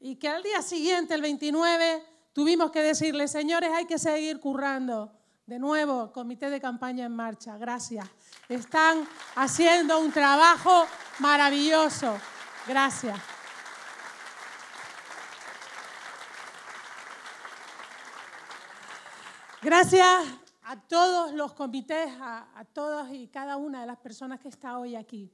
y que al día siguiente, el 29, tuvimos que decirles, señores, hay que seguir currando. De nuevo, comité de campaña en marcha. Gracias. Están haciendo un trabajo maravilloso. Gracias. Gracias a todos los comités, a, a todas y cada una de las personas que está hoy aquí.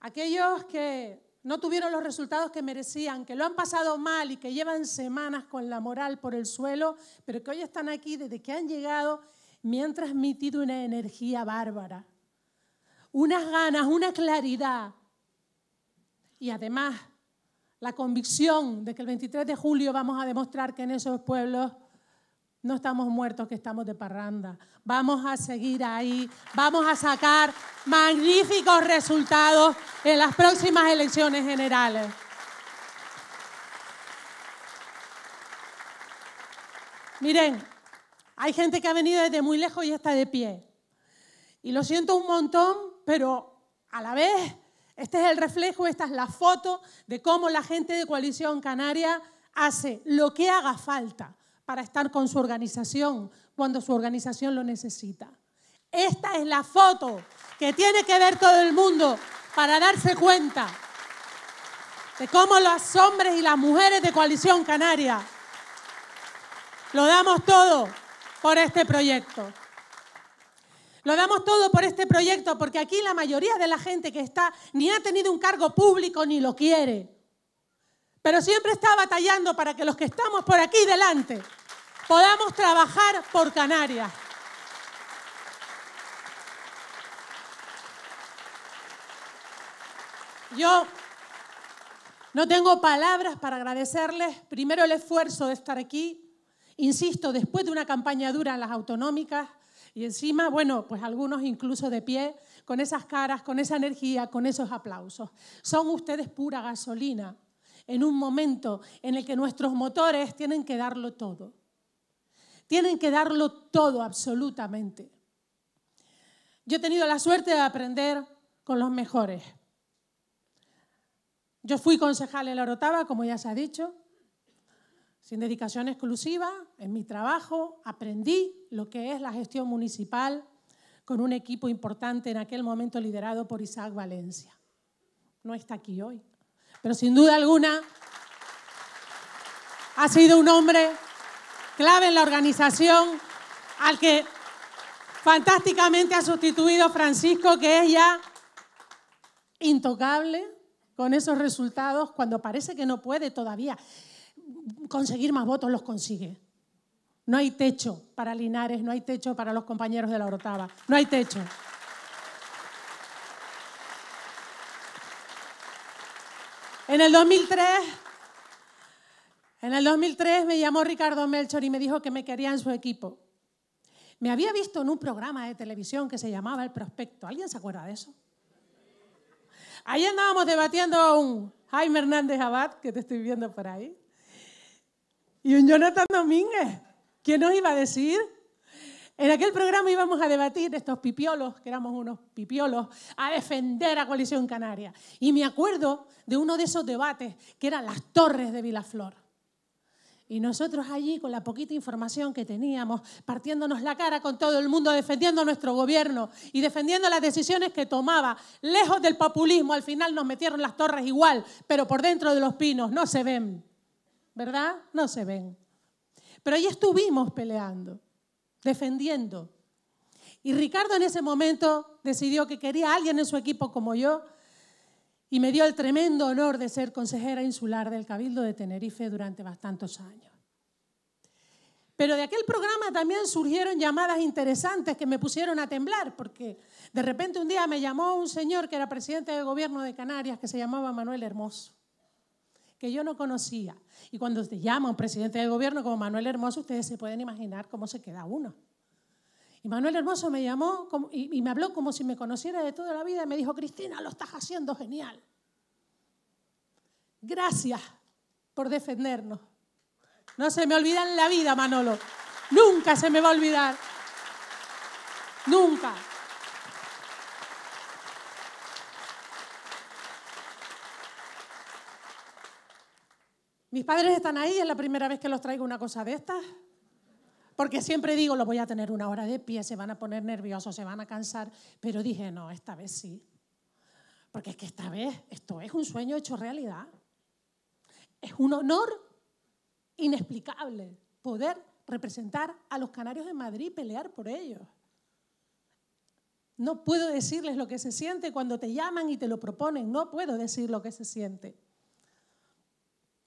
Aquellos que no tuvieron los resultados que merecían, que lo han pasado mal y que llevan semanas con la moral por el suelo, pero que hoy están aquí desde que han llegado, me han transmitido una energía bárbara, unas ganas, una claridad. Y además la convicción de que el 23 de julio vamos a demostrar que en esos pueblos no estamos muertos, que estamos de parranda. Vamos a seguir ahí, vamos a sacar magníficos resultados en las próximas elecciones generales. Miren, hay gente que ha venido desde muy lejos y está de pie. Y lo siento un montón, pero a la vez, este es el reflejo, esta es la foto de cómo la gente de Coalición Canaria hace lo que haga falta para estar con su organización cuando su organización lo necesita. Esta es la foto que tiene que ver todo el mundo para darse cuenta de cómo los hombres y las mujeres de Coalición Canaria lo damos todo por este proyecto. Lo damos todo por este proyecto porque aquí la mayoría de la gente que está ni ha tenido un cargo público ni lo quiere pero siempre está batallando para que los que estamos por aquí delante podamos trabajar por Canarias. Yo no tengo palabras para agradecerles primero el esfuerzo de estar aquí, insisto, después de una campaña dura en las autonómicas y encima, bueno, pues algunos incluso de pie, con esas caras, con esa energía, con esos aplausos. Son ustedes pura gasolina en un momento en el que nuestros motores tienen que darlo todo. Tienen que darlo todo absolutamente. Yo he tenido la suerte de aprender con los mejores. Yo fui concejal en la Orotava, como ya se ha dicho, sin dedicación exclusiva, en mi trabajo aprendí lo que es la gestión municipal con un equipo importante en aquel momento liderado por Isaac Valencia. No está aquí hoy, pero sin duda alguna ha sido un hombre clave en la organización al que fantásticamente ha sustituido Francisco, que es ya intocable con esos resultados cuando parece que no puede todavía conseguir más votos, los consigue. No hay techo para Linares, no hay techo para los compañeros de la Orotava, no hay techo. En el 2003, en el 2003 me llamó Ricardo Melchor y me dijo que me quería en su equipo. Me había visto en un programa de televisión que se llamaba El Prospecto. ¿Alguien se acuerda de eso? Ahí andábamos debatiendo un Jaime Hernández Abad, que te estoy viendo por ahí, y un Jonathan Domínguez. ¿Quién nos iba a decir? En aquel programa íbamos a debatir estos pipiolos, que éramos unos pipiolos, a defender a Coalición Canaria. Y me acuerdo de uno de esos debates que eran las torres de Vilaflor. Y nosotros allí, con la poquita información que teníamos, partiéndonos la cara con todo el mundo, defendiendo nuestro gobierno y defendiendo las decisiones que tomaba, lejos del populismo, al final nos metieron las torres igual, pero por dentro de los pinos no se ven, ¿verdad? No se ven. Pero ahí estuvimos peleando, defendiendo. Y Ricardo en ese momento decidió que quería a alguien en su equipo como yo y me dio el tremendo honor de ser consejera insular del Cabildo de Tenerife durante bastantes años. Pero de aquel programa también surgieron llamadas interesantes que me pusieron a temblar, porque de repente un día me llamó un señor que era presidente del gobierno de Canarias, que se llamaba Manuel Hermoso, que yo no conocía. Y cuando te llama un presidente del gobierno como Manuel Hermoso, ustedes se pueden imaginar cómo se queda uno. Y Manuel Hermoso me llamó y me habló como si me conociera de toda la vida y me dijo, Cristina, lo estás haciendo genial. Gracias por defendernos. No se me olvida en la vida, Manolo. Nunca se me va a olvidar. Nunca. Mis padres están ahí, es la primera vez que los traigo una cosa de estas. Porque siempre digo, lo voy a tener una hora de pie, se van a poner nerviosos, se van a cansar. Pero dije, no, esta vez sí. Porque es que esta vez esto es un sueño hecho realidad. Es un honor inexplicable poder representar a los canarios de Madrid y pelear por ellos. No puedo decirles lo que se siente cuando te llaman y te lo proponen. No puedo decir lo que se siente.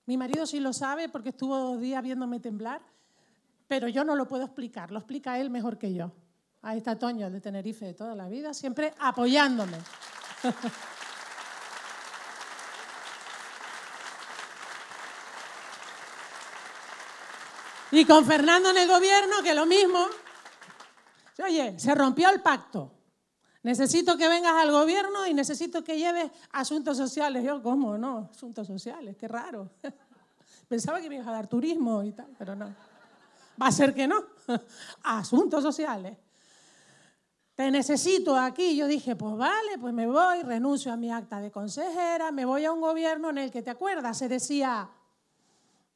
Mi marido sí lo sabe porque estuvo dos días viéndome temblar, pero yo no lo puedo explicar. Lo explica él mejor que yo. Ahí está Toño, el de Tenerife de toda la vida, siempre apoyándome. Y con Fernando en el gobierno, que lo mismo. Oye, se rompió el pacto. Necesito que vengas al gobierno y necesito que lleves asuntos sociales. Yo, ¿cómo no? Asuntos sociales, qué raro. Pensaba que me ibas a dar turismo y tal, pero no. Va a ser que no. Asuntos sociales. Te necesito aquí. Yo dije, pues vale, pues me voy, renuncio a mi acta de consejera, me voy a un gobierno en el que, ¿te acuerdas? Se decía,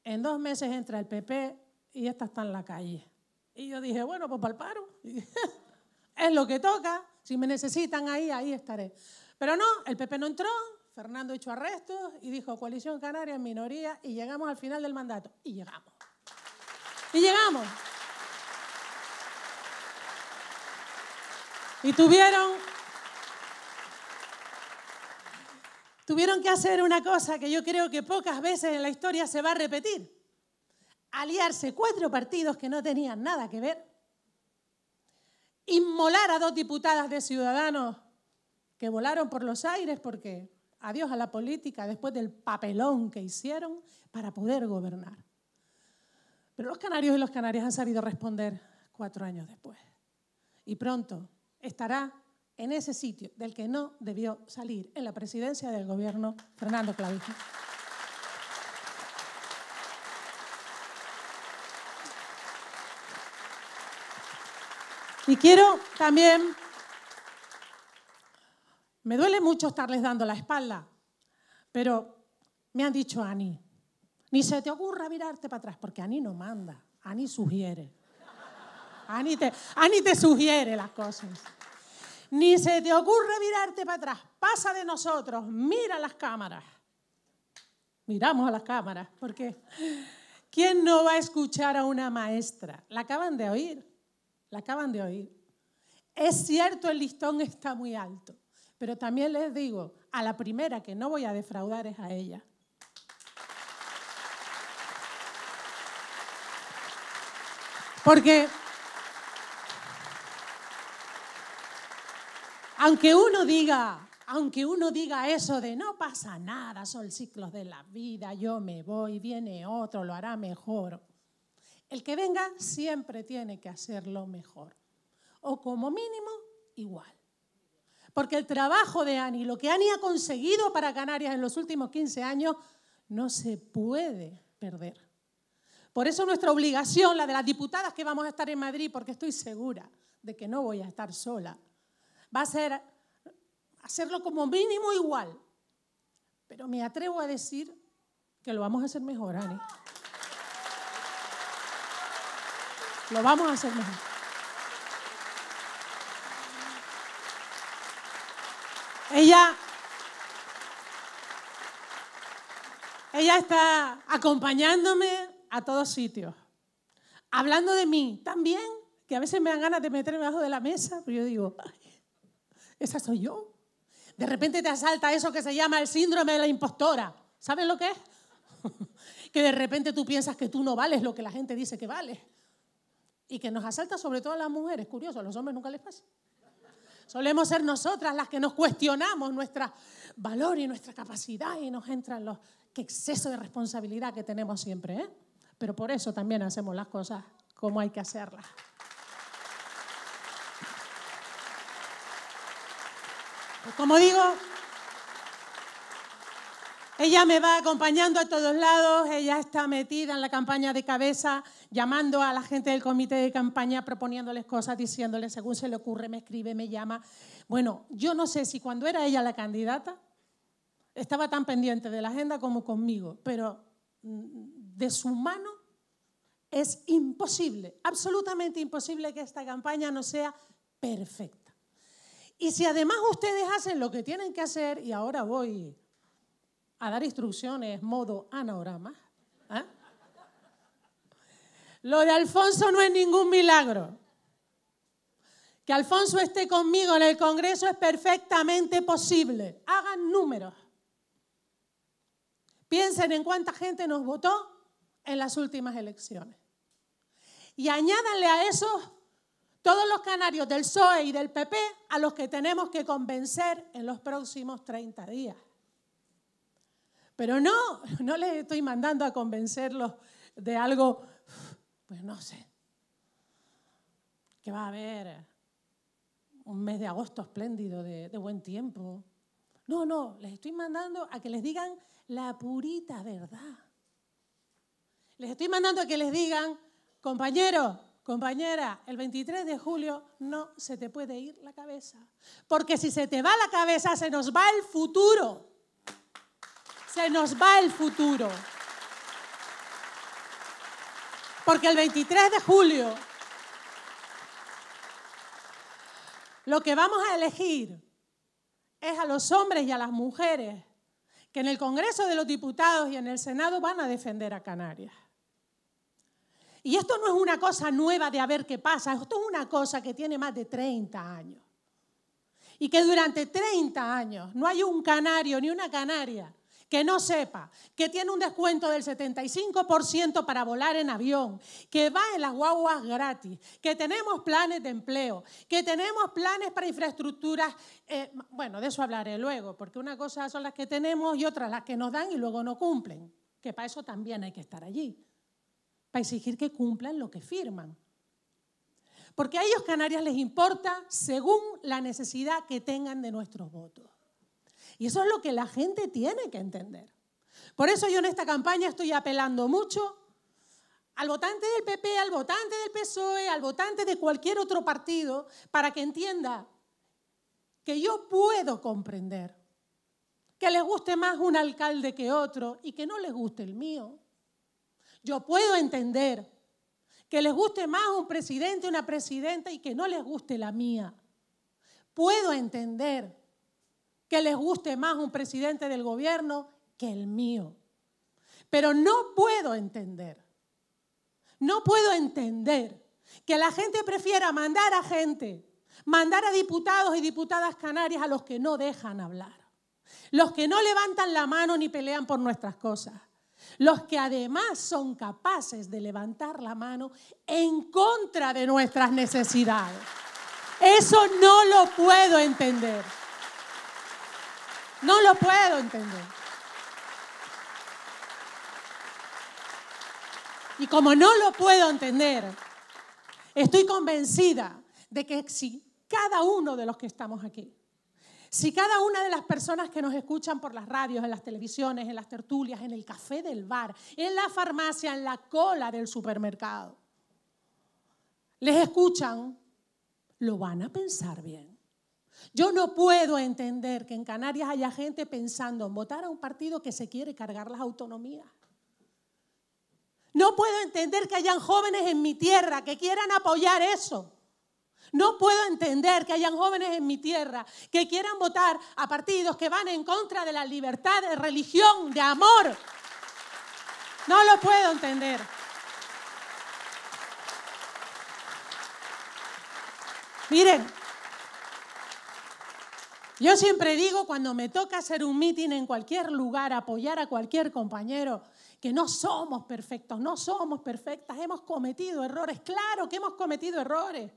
en dos meses entra el PP y esta está en la calle. Y yo dije, bueno, pues para el paro. es lo que toca. Si me necesitan ahí, ahí estaré. Pero no, el PP no entró, Fernando echó arrestos y dijo coalición canaria en minoría y llegamos al final del mandato. Y llegamos. Y llegamos. Y tuvieron, tuvieron que hacer una cosa que yo creo que pocas veces en la historia se va a repetir aliarse cuatro partidos que no tenían nada que ver, inmolar a dos diputadas de Ciudadanos que volaron por los aires porque adiós a la política después del papelón que hicieron para poder gobernar. Pero los canarios y los canarias han sabido responder cuatro años después. Y pronto estará en ese sitio del que no debió salir en la presidencia del gobierno Fernando Clavijo. Y quiero también, me duele mucho estarles dando la espalda, pero me han dicho Ani, ni se te ocurra virarte para atrás, porque Ani no manda, Ani sugiere. Ani te, Ani te sugiere las cosas. Ni se te ocurre virarte para atrás, pasa de nosotros, mira las cámaras. Miramos a las cámaras, porque ¿quién no va a escuchar a una maestra? La acaban de oír. La acaban de oír. Es cierto, el listón está muy alto, pero también les digo, a la primera que no voy a defraudar es a ella. Porque aunque uno diga, aunque uno diga eso de no pasa nada, son ciclos de la vida, yo me voy, viene otro, lo hará mejor. El que venga siempre tiene que hacerlo mejor. O como mínimo, igual. Porque el trabajo de Ani, lo que Ani ha conseguido para Canarias en los últimos 15 años, no se puede perder. Por eso nuestra obligación, la de las diputadas que vamos a estar en Madrid, porque estoy segura de que no voy a estar sola, va a ser hacerlo como mínimo igual. Pero me atrevo a decir que lo vamos a hacer mejor, Ani. Lo vamos a hacer mejor. Ella, ella está acompañándome a todos sitios, hablando de mí también, que a veces me dan ganas de meterme debajo de la mesa, pero yo digo, "Ay, esa soy yo. De repente te asalta eso que se llama el síndrome de la impostora. ¿Sabes lo que es? que de repente tú piensas que tú no vales lo que la gente dice que vales y que nos asalta sobre todo a las mujeres. Curioso, a los hombres nunca les pasa. Solemos ser nosotras las que nos cuestionamos nuestro valor y nuestra capacidad y nos entran los... ¡Qué exceso de responsabilidad que tenemos siempre! ¿eh? Pero por eso también hacemos las cosas como hay que hacerlas. Pues como digo, ella me va acompañando a todos lados, ella está metida en la campaña de cabeza, llamando a la gente del comité de campaña, proponiéndoles cosas, diciéndoles según se le ocurre, me escribe, me llama. Bueno, yo no sé si cuando era ella la candidata estaba tan pendiente de la agenda como conmigo, pero mm, de su mano es imposible, absolutamente imposible que esta campaña no sea perfecta. Y si además ustedes hacen lo que tienen que hacer, y ahora voy a dar instrucciones modo anagrama. ¿eh? Lo de Alfonso no es ningún milagro. Que Alfonso esté conmigo en el Congreso es perfectamente posible. Hagan números. Piensen en cuánta gente nos votó en las últimas elecciones. Y añádanle a eso todos los canarios del PSOE y del PP a los que tenemos que convencer en los próximos 30 días. Pero no, no les estoy mandando a convencerlos de algo, pues no sé, que va a haber un mes de agosto espléndido de, de buen tiempo. No, no, les estoy mandando a que les digan la purita verdad. Les estoy mandando a que les digan, compañero, compañera, el 23 de julio no se te puede ir la cabeza. Porque si se te va la cabeza, se nos va el futuro se nos va el futuro. Porque el 23 de julio lo que vamos a elegir es a los hombres y a las mujeres que en el Congreso de los Diputados y en el Senado van a defender a Canarias. Y esto no es una cosa nueva de a ver qué pasa, esto es una cosa que tiene más de 30 años. Y que durante 30 años no hay un canario ni una canaria que no sepa que tiene un descuento del 75% para volar en avión, que va en las guaguas gratis, que tenemos planes de empleo, que tenemos planes para infraestructuras, eh, bueno, de eso hablaré luego, porque una cosa son las que tenemos y otras las que nos dan y luego no cumplen, que para eso también hay que estar allí, para exigir que cumplan lo que firman. Porque a ellos Canarias les importa según la necesidad que tengan de nuestros votos. Y eso es lo que la gente tiene que entender. Por eso yo en esta campaña estoy apelando mucho al votante del PP, al votante del PSOE, al votante de cualquier otro partido, para que entienda que yo puedo comprender que les guste más un alcalde que otro y que no les guste el mío. Yo puedo entender que les guste más un presidente, una presidenta y que no les guste la mía. Puedo entender que les guste más un presidente del gobierno que el mío. Pero no puedo entender, no puedo entender que la gente prefiera mandar a gente, mandar a diputados y diputadas canarias a los que no dejan hablar, los que no levantan la mano ni pelean por nuestras cosas, los que además son capaces de levantar la mano en contra de nuestras necesidades. Eso no lo puedo entender. No lo puedo entender. Y como no lo puedo entender, estoy convencida de que si cada uno de los que estamos aquí, si cada una de las personas que nos escuchan por las radios, en las televisiones, en las tertulias, en el café del bar, en la farmacia, en la cola del supermercado, les escuchan, lo van a pensar bien. Yo no puedo entender que en Canarias haya gente pensando en votar a un partido que se quiere cargar las autonomías. No puedo entender que hayan jóvenes en mi tierra que quieran apoyar eso. No puedo entender que hayan jóvenes en mi tierra que quieran votar a partidos que van en contra de la libertad de religión, de amor. No lo puedo entender. Miren, yo siempre digo cuando me toca hacer un meeting en cualquier lugar, apoyar a cualquier compañero, que no somos perfectos, no somos perfectas, hemos cometido errores, claro que hemos cometido errores.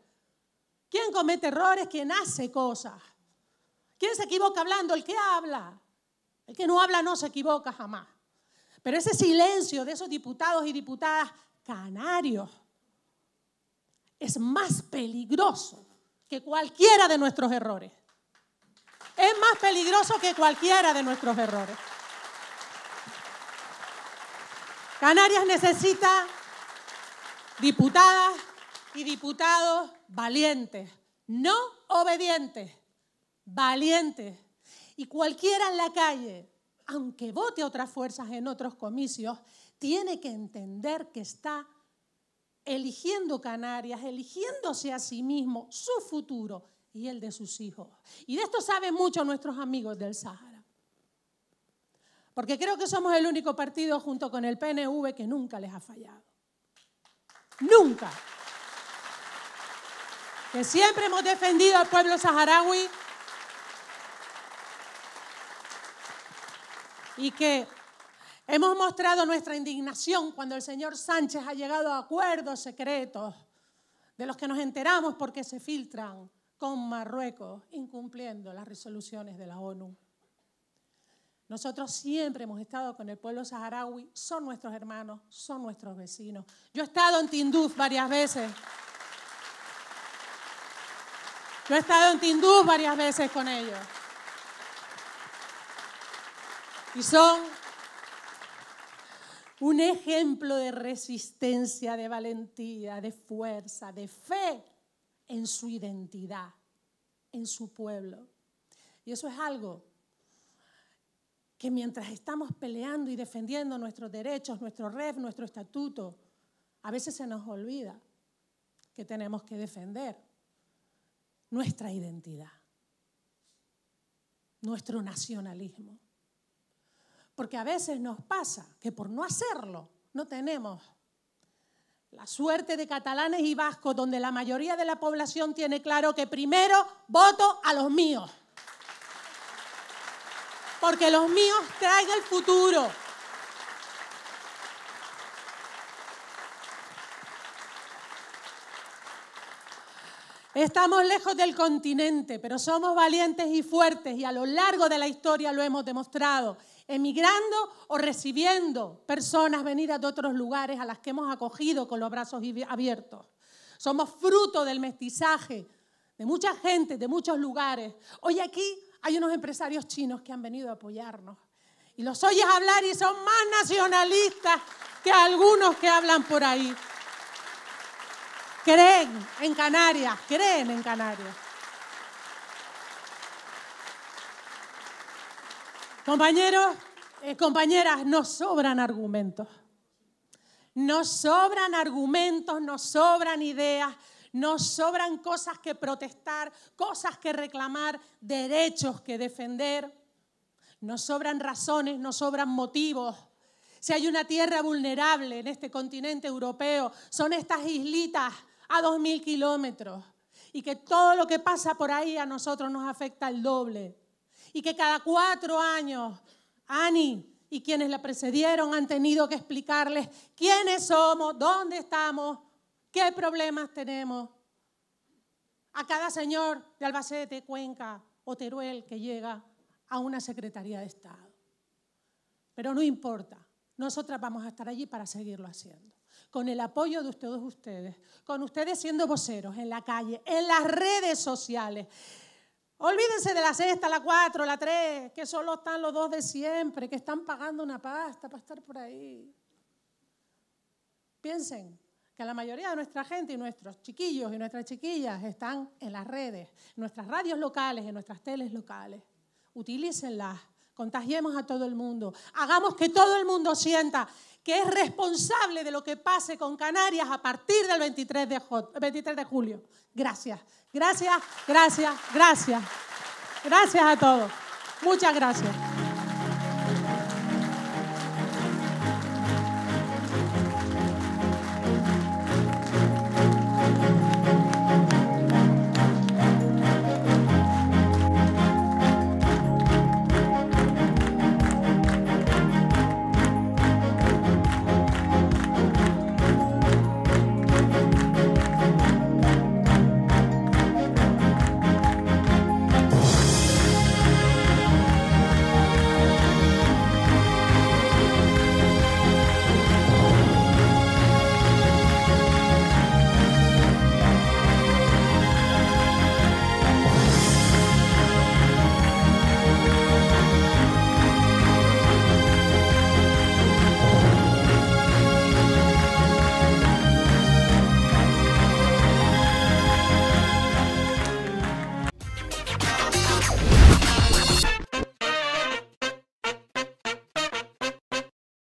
¿Quién comete errores? Quien hace cosas. ¿Quién se equivoca hablando? El que habla. El que no habla no se equivoca jamás. Pero ese silencio de esos diputados y diputadas canarios es más peligroso que cualquiera de nuestros errores. Es más peligroso que cualquiera de nuestros errores. Canarias necesita diputadas y diputados valientes, no obedientes, valientes. Y cualquiera en la calle, aunque vote a otras fuerzas en otros comicios, tiene que entender que está eligiendo Canarias, eligiéndose a sí mismo, su futuro y el de sus hijos. Y de esto saben mucho nuestros amigos del Sahara. Porque creo que somos el único partido junto con el PNV que nunca les ha fallado. Nunca. Que siempre hemos defendido al pueblo saharaui y que hemos mostrado nuestra indignación cuando el señor Sánchez ha llegado a acuerdos secretos de los que nos enteramos porque se filtran con Marruecos, incumpliendo las resoluciones de la ONU. Nosotros siempre hemos estado con el pueblo saharaui, son nuestros hermanos, son nuestros vecinos. Yo he estado en Tinduf varias veces. Yo he estado en Tinduf varias veces con ellos. Y son un ejemplo de resistencia, de valentía, de fuerza, de fe en su identidad, en su pueblo. Y eso es algo que mientras estamos peleando y defendiendo nuestros derechos, nuestro REF, nuestro estatuto, a veces se nos olvida que tenemos que defender nuestra identidad, nuestro nacionalismo. Porque a veces nos pasa que por no hacerlo no tenemos la suerte de catalanes y vascos, donde la mayoría de la población tiene claro que primero voto a los míos. Porque los míos traen el futuro. Estamos lejos del continente, pero somos valientes y fuertes y a lo largo de la historia lo hemos demostrado emigrando o recibiendo personas venidas de otros lugares a las que hemos acogido con los brazos abiertos. Somos fruto del mestizaje de mucha gente, de muchos lugares. Hoy aquí hay unos empresarios chinos que han venido a apoyarnos. Y los oyes hablar y son más nacionalistas que algunos que hablan por ahí. Creen en Canarias, creen en Canarias. Compañeros, eh, compañeras, nos sobran argumentos. Nos sobran argumentos, nos sobran ideas, nos sobran cosas que protestar, cosas que reclamar, derechos que defender. Nos sobran razones, nos sobran motivos. Si hay una tierra vulnerable en este continente europeo, son estas islitas a dos mil kilómetros. Y que todo lo que pasa por ahí a nosotros nos afecta el doble y que cada cuatro años Ani y quienes la precedieron han tenido que explicarles quiénes somos, dónde estamos, qué problemas tenemos. A cada señor de Albacete, Cuenca o Teruel que llega a una Secretaría de Estado. Pero no importa, nosotras vamos a estar allí para seguirlo haciendo. Con el apoyo de todos ustedes, con ustedes siendo voceros en la calle, en las redes sociales. Olvídense de la sexta, la cuatro, la tres, que solo están los dos de siempre, que están pagando una pasta para estar por ahí. Piensen que la mayoría de nuestra gente y nuestros chiquillos y nuestras chiquillas están en las redes, en nuestras radios locales, en nuestras teles locales. Utilícenlas, contagiemos a todo el mundo, hagamos que todo el mundo sienta que es responsable de lo que pase con Canarias a partir del 23 de, 23 de julio. Gracias, gracias, gracias, gracias. Gracias a todos. Muchas gracias.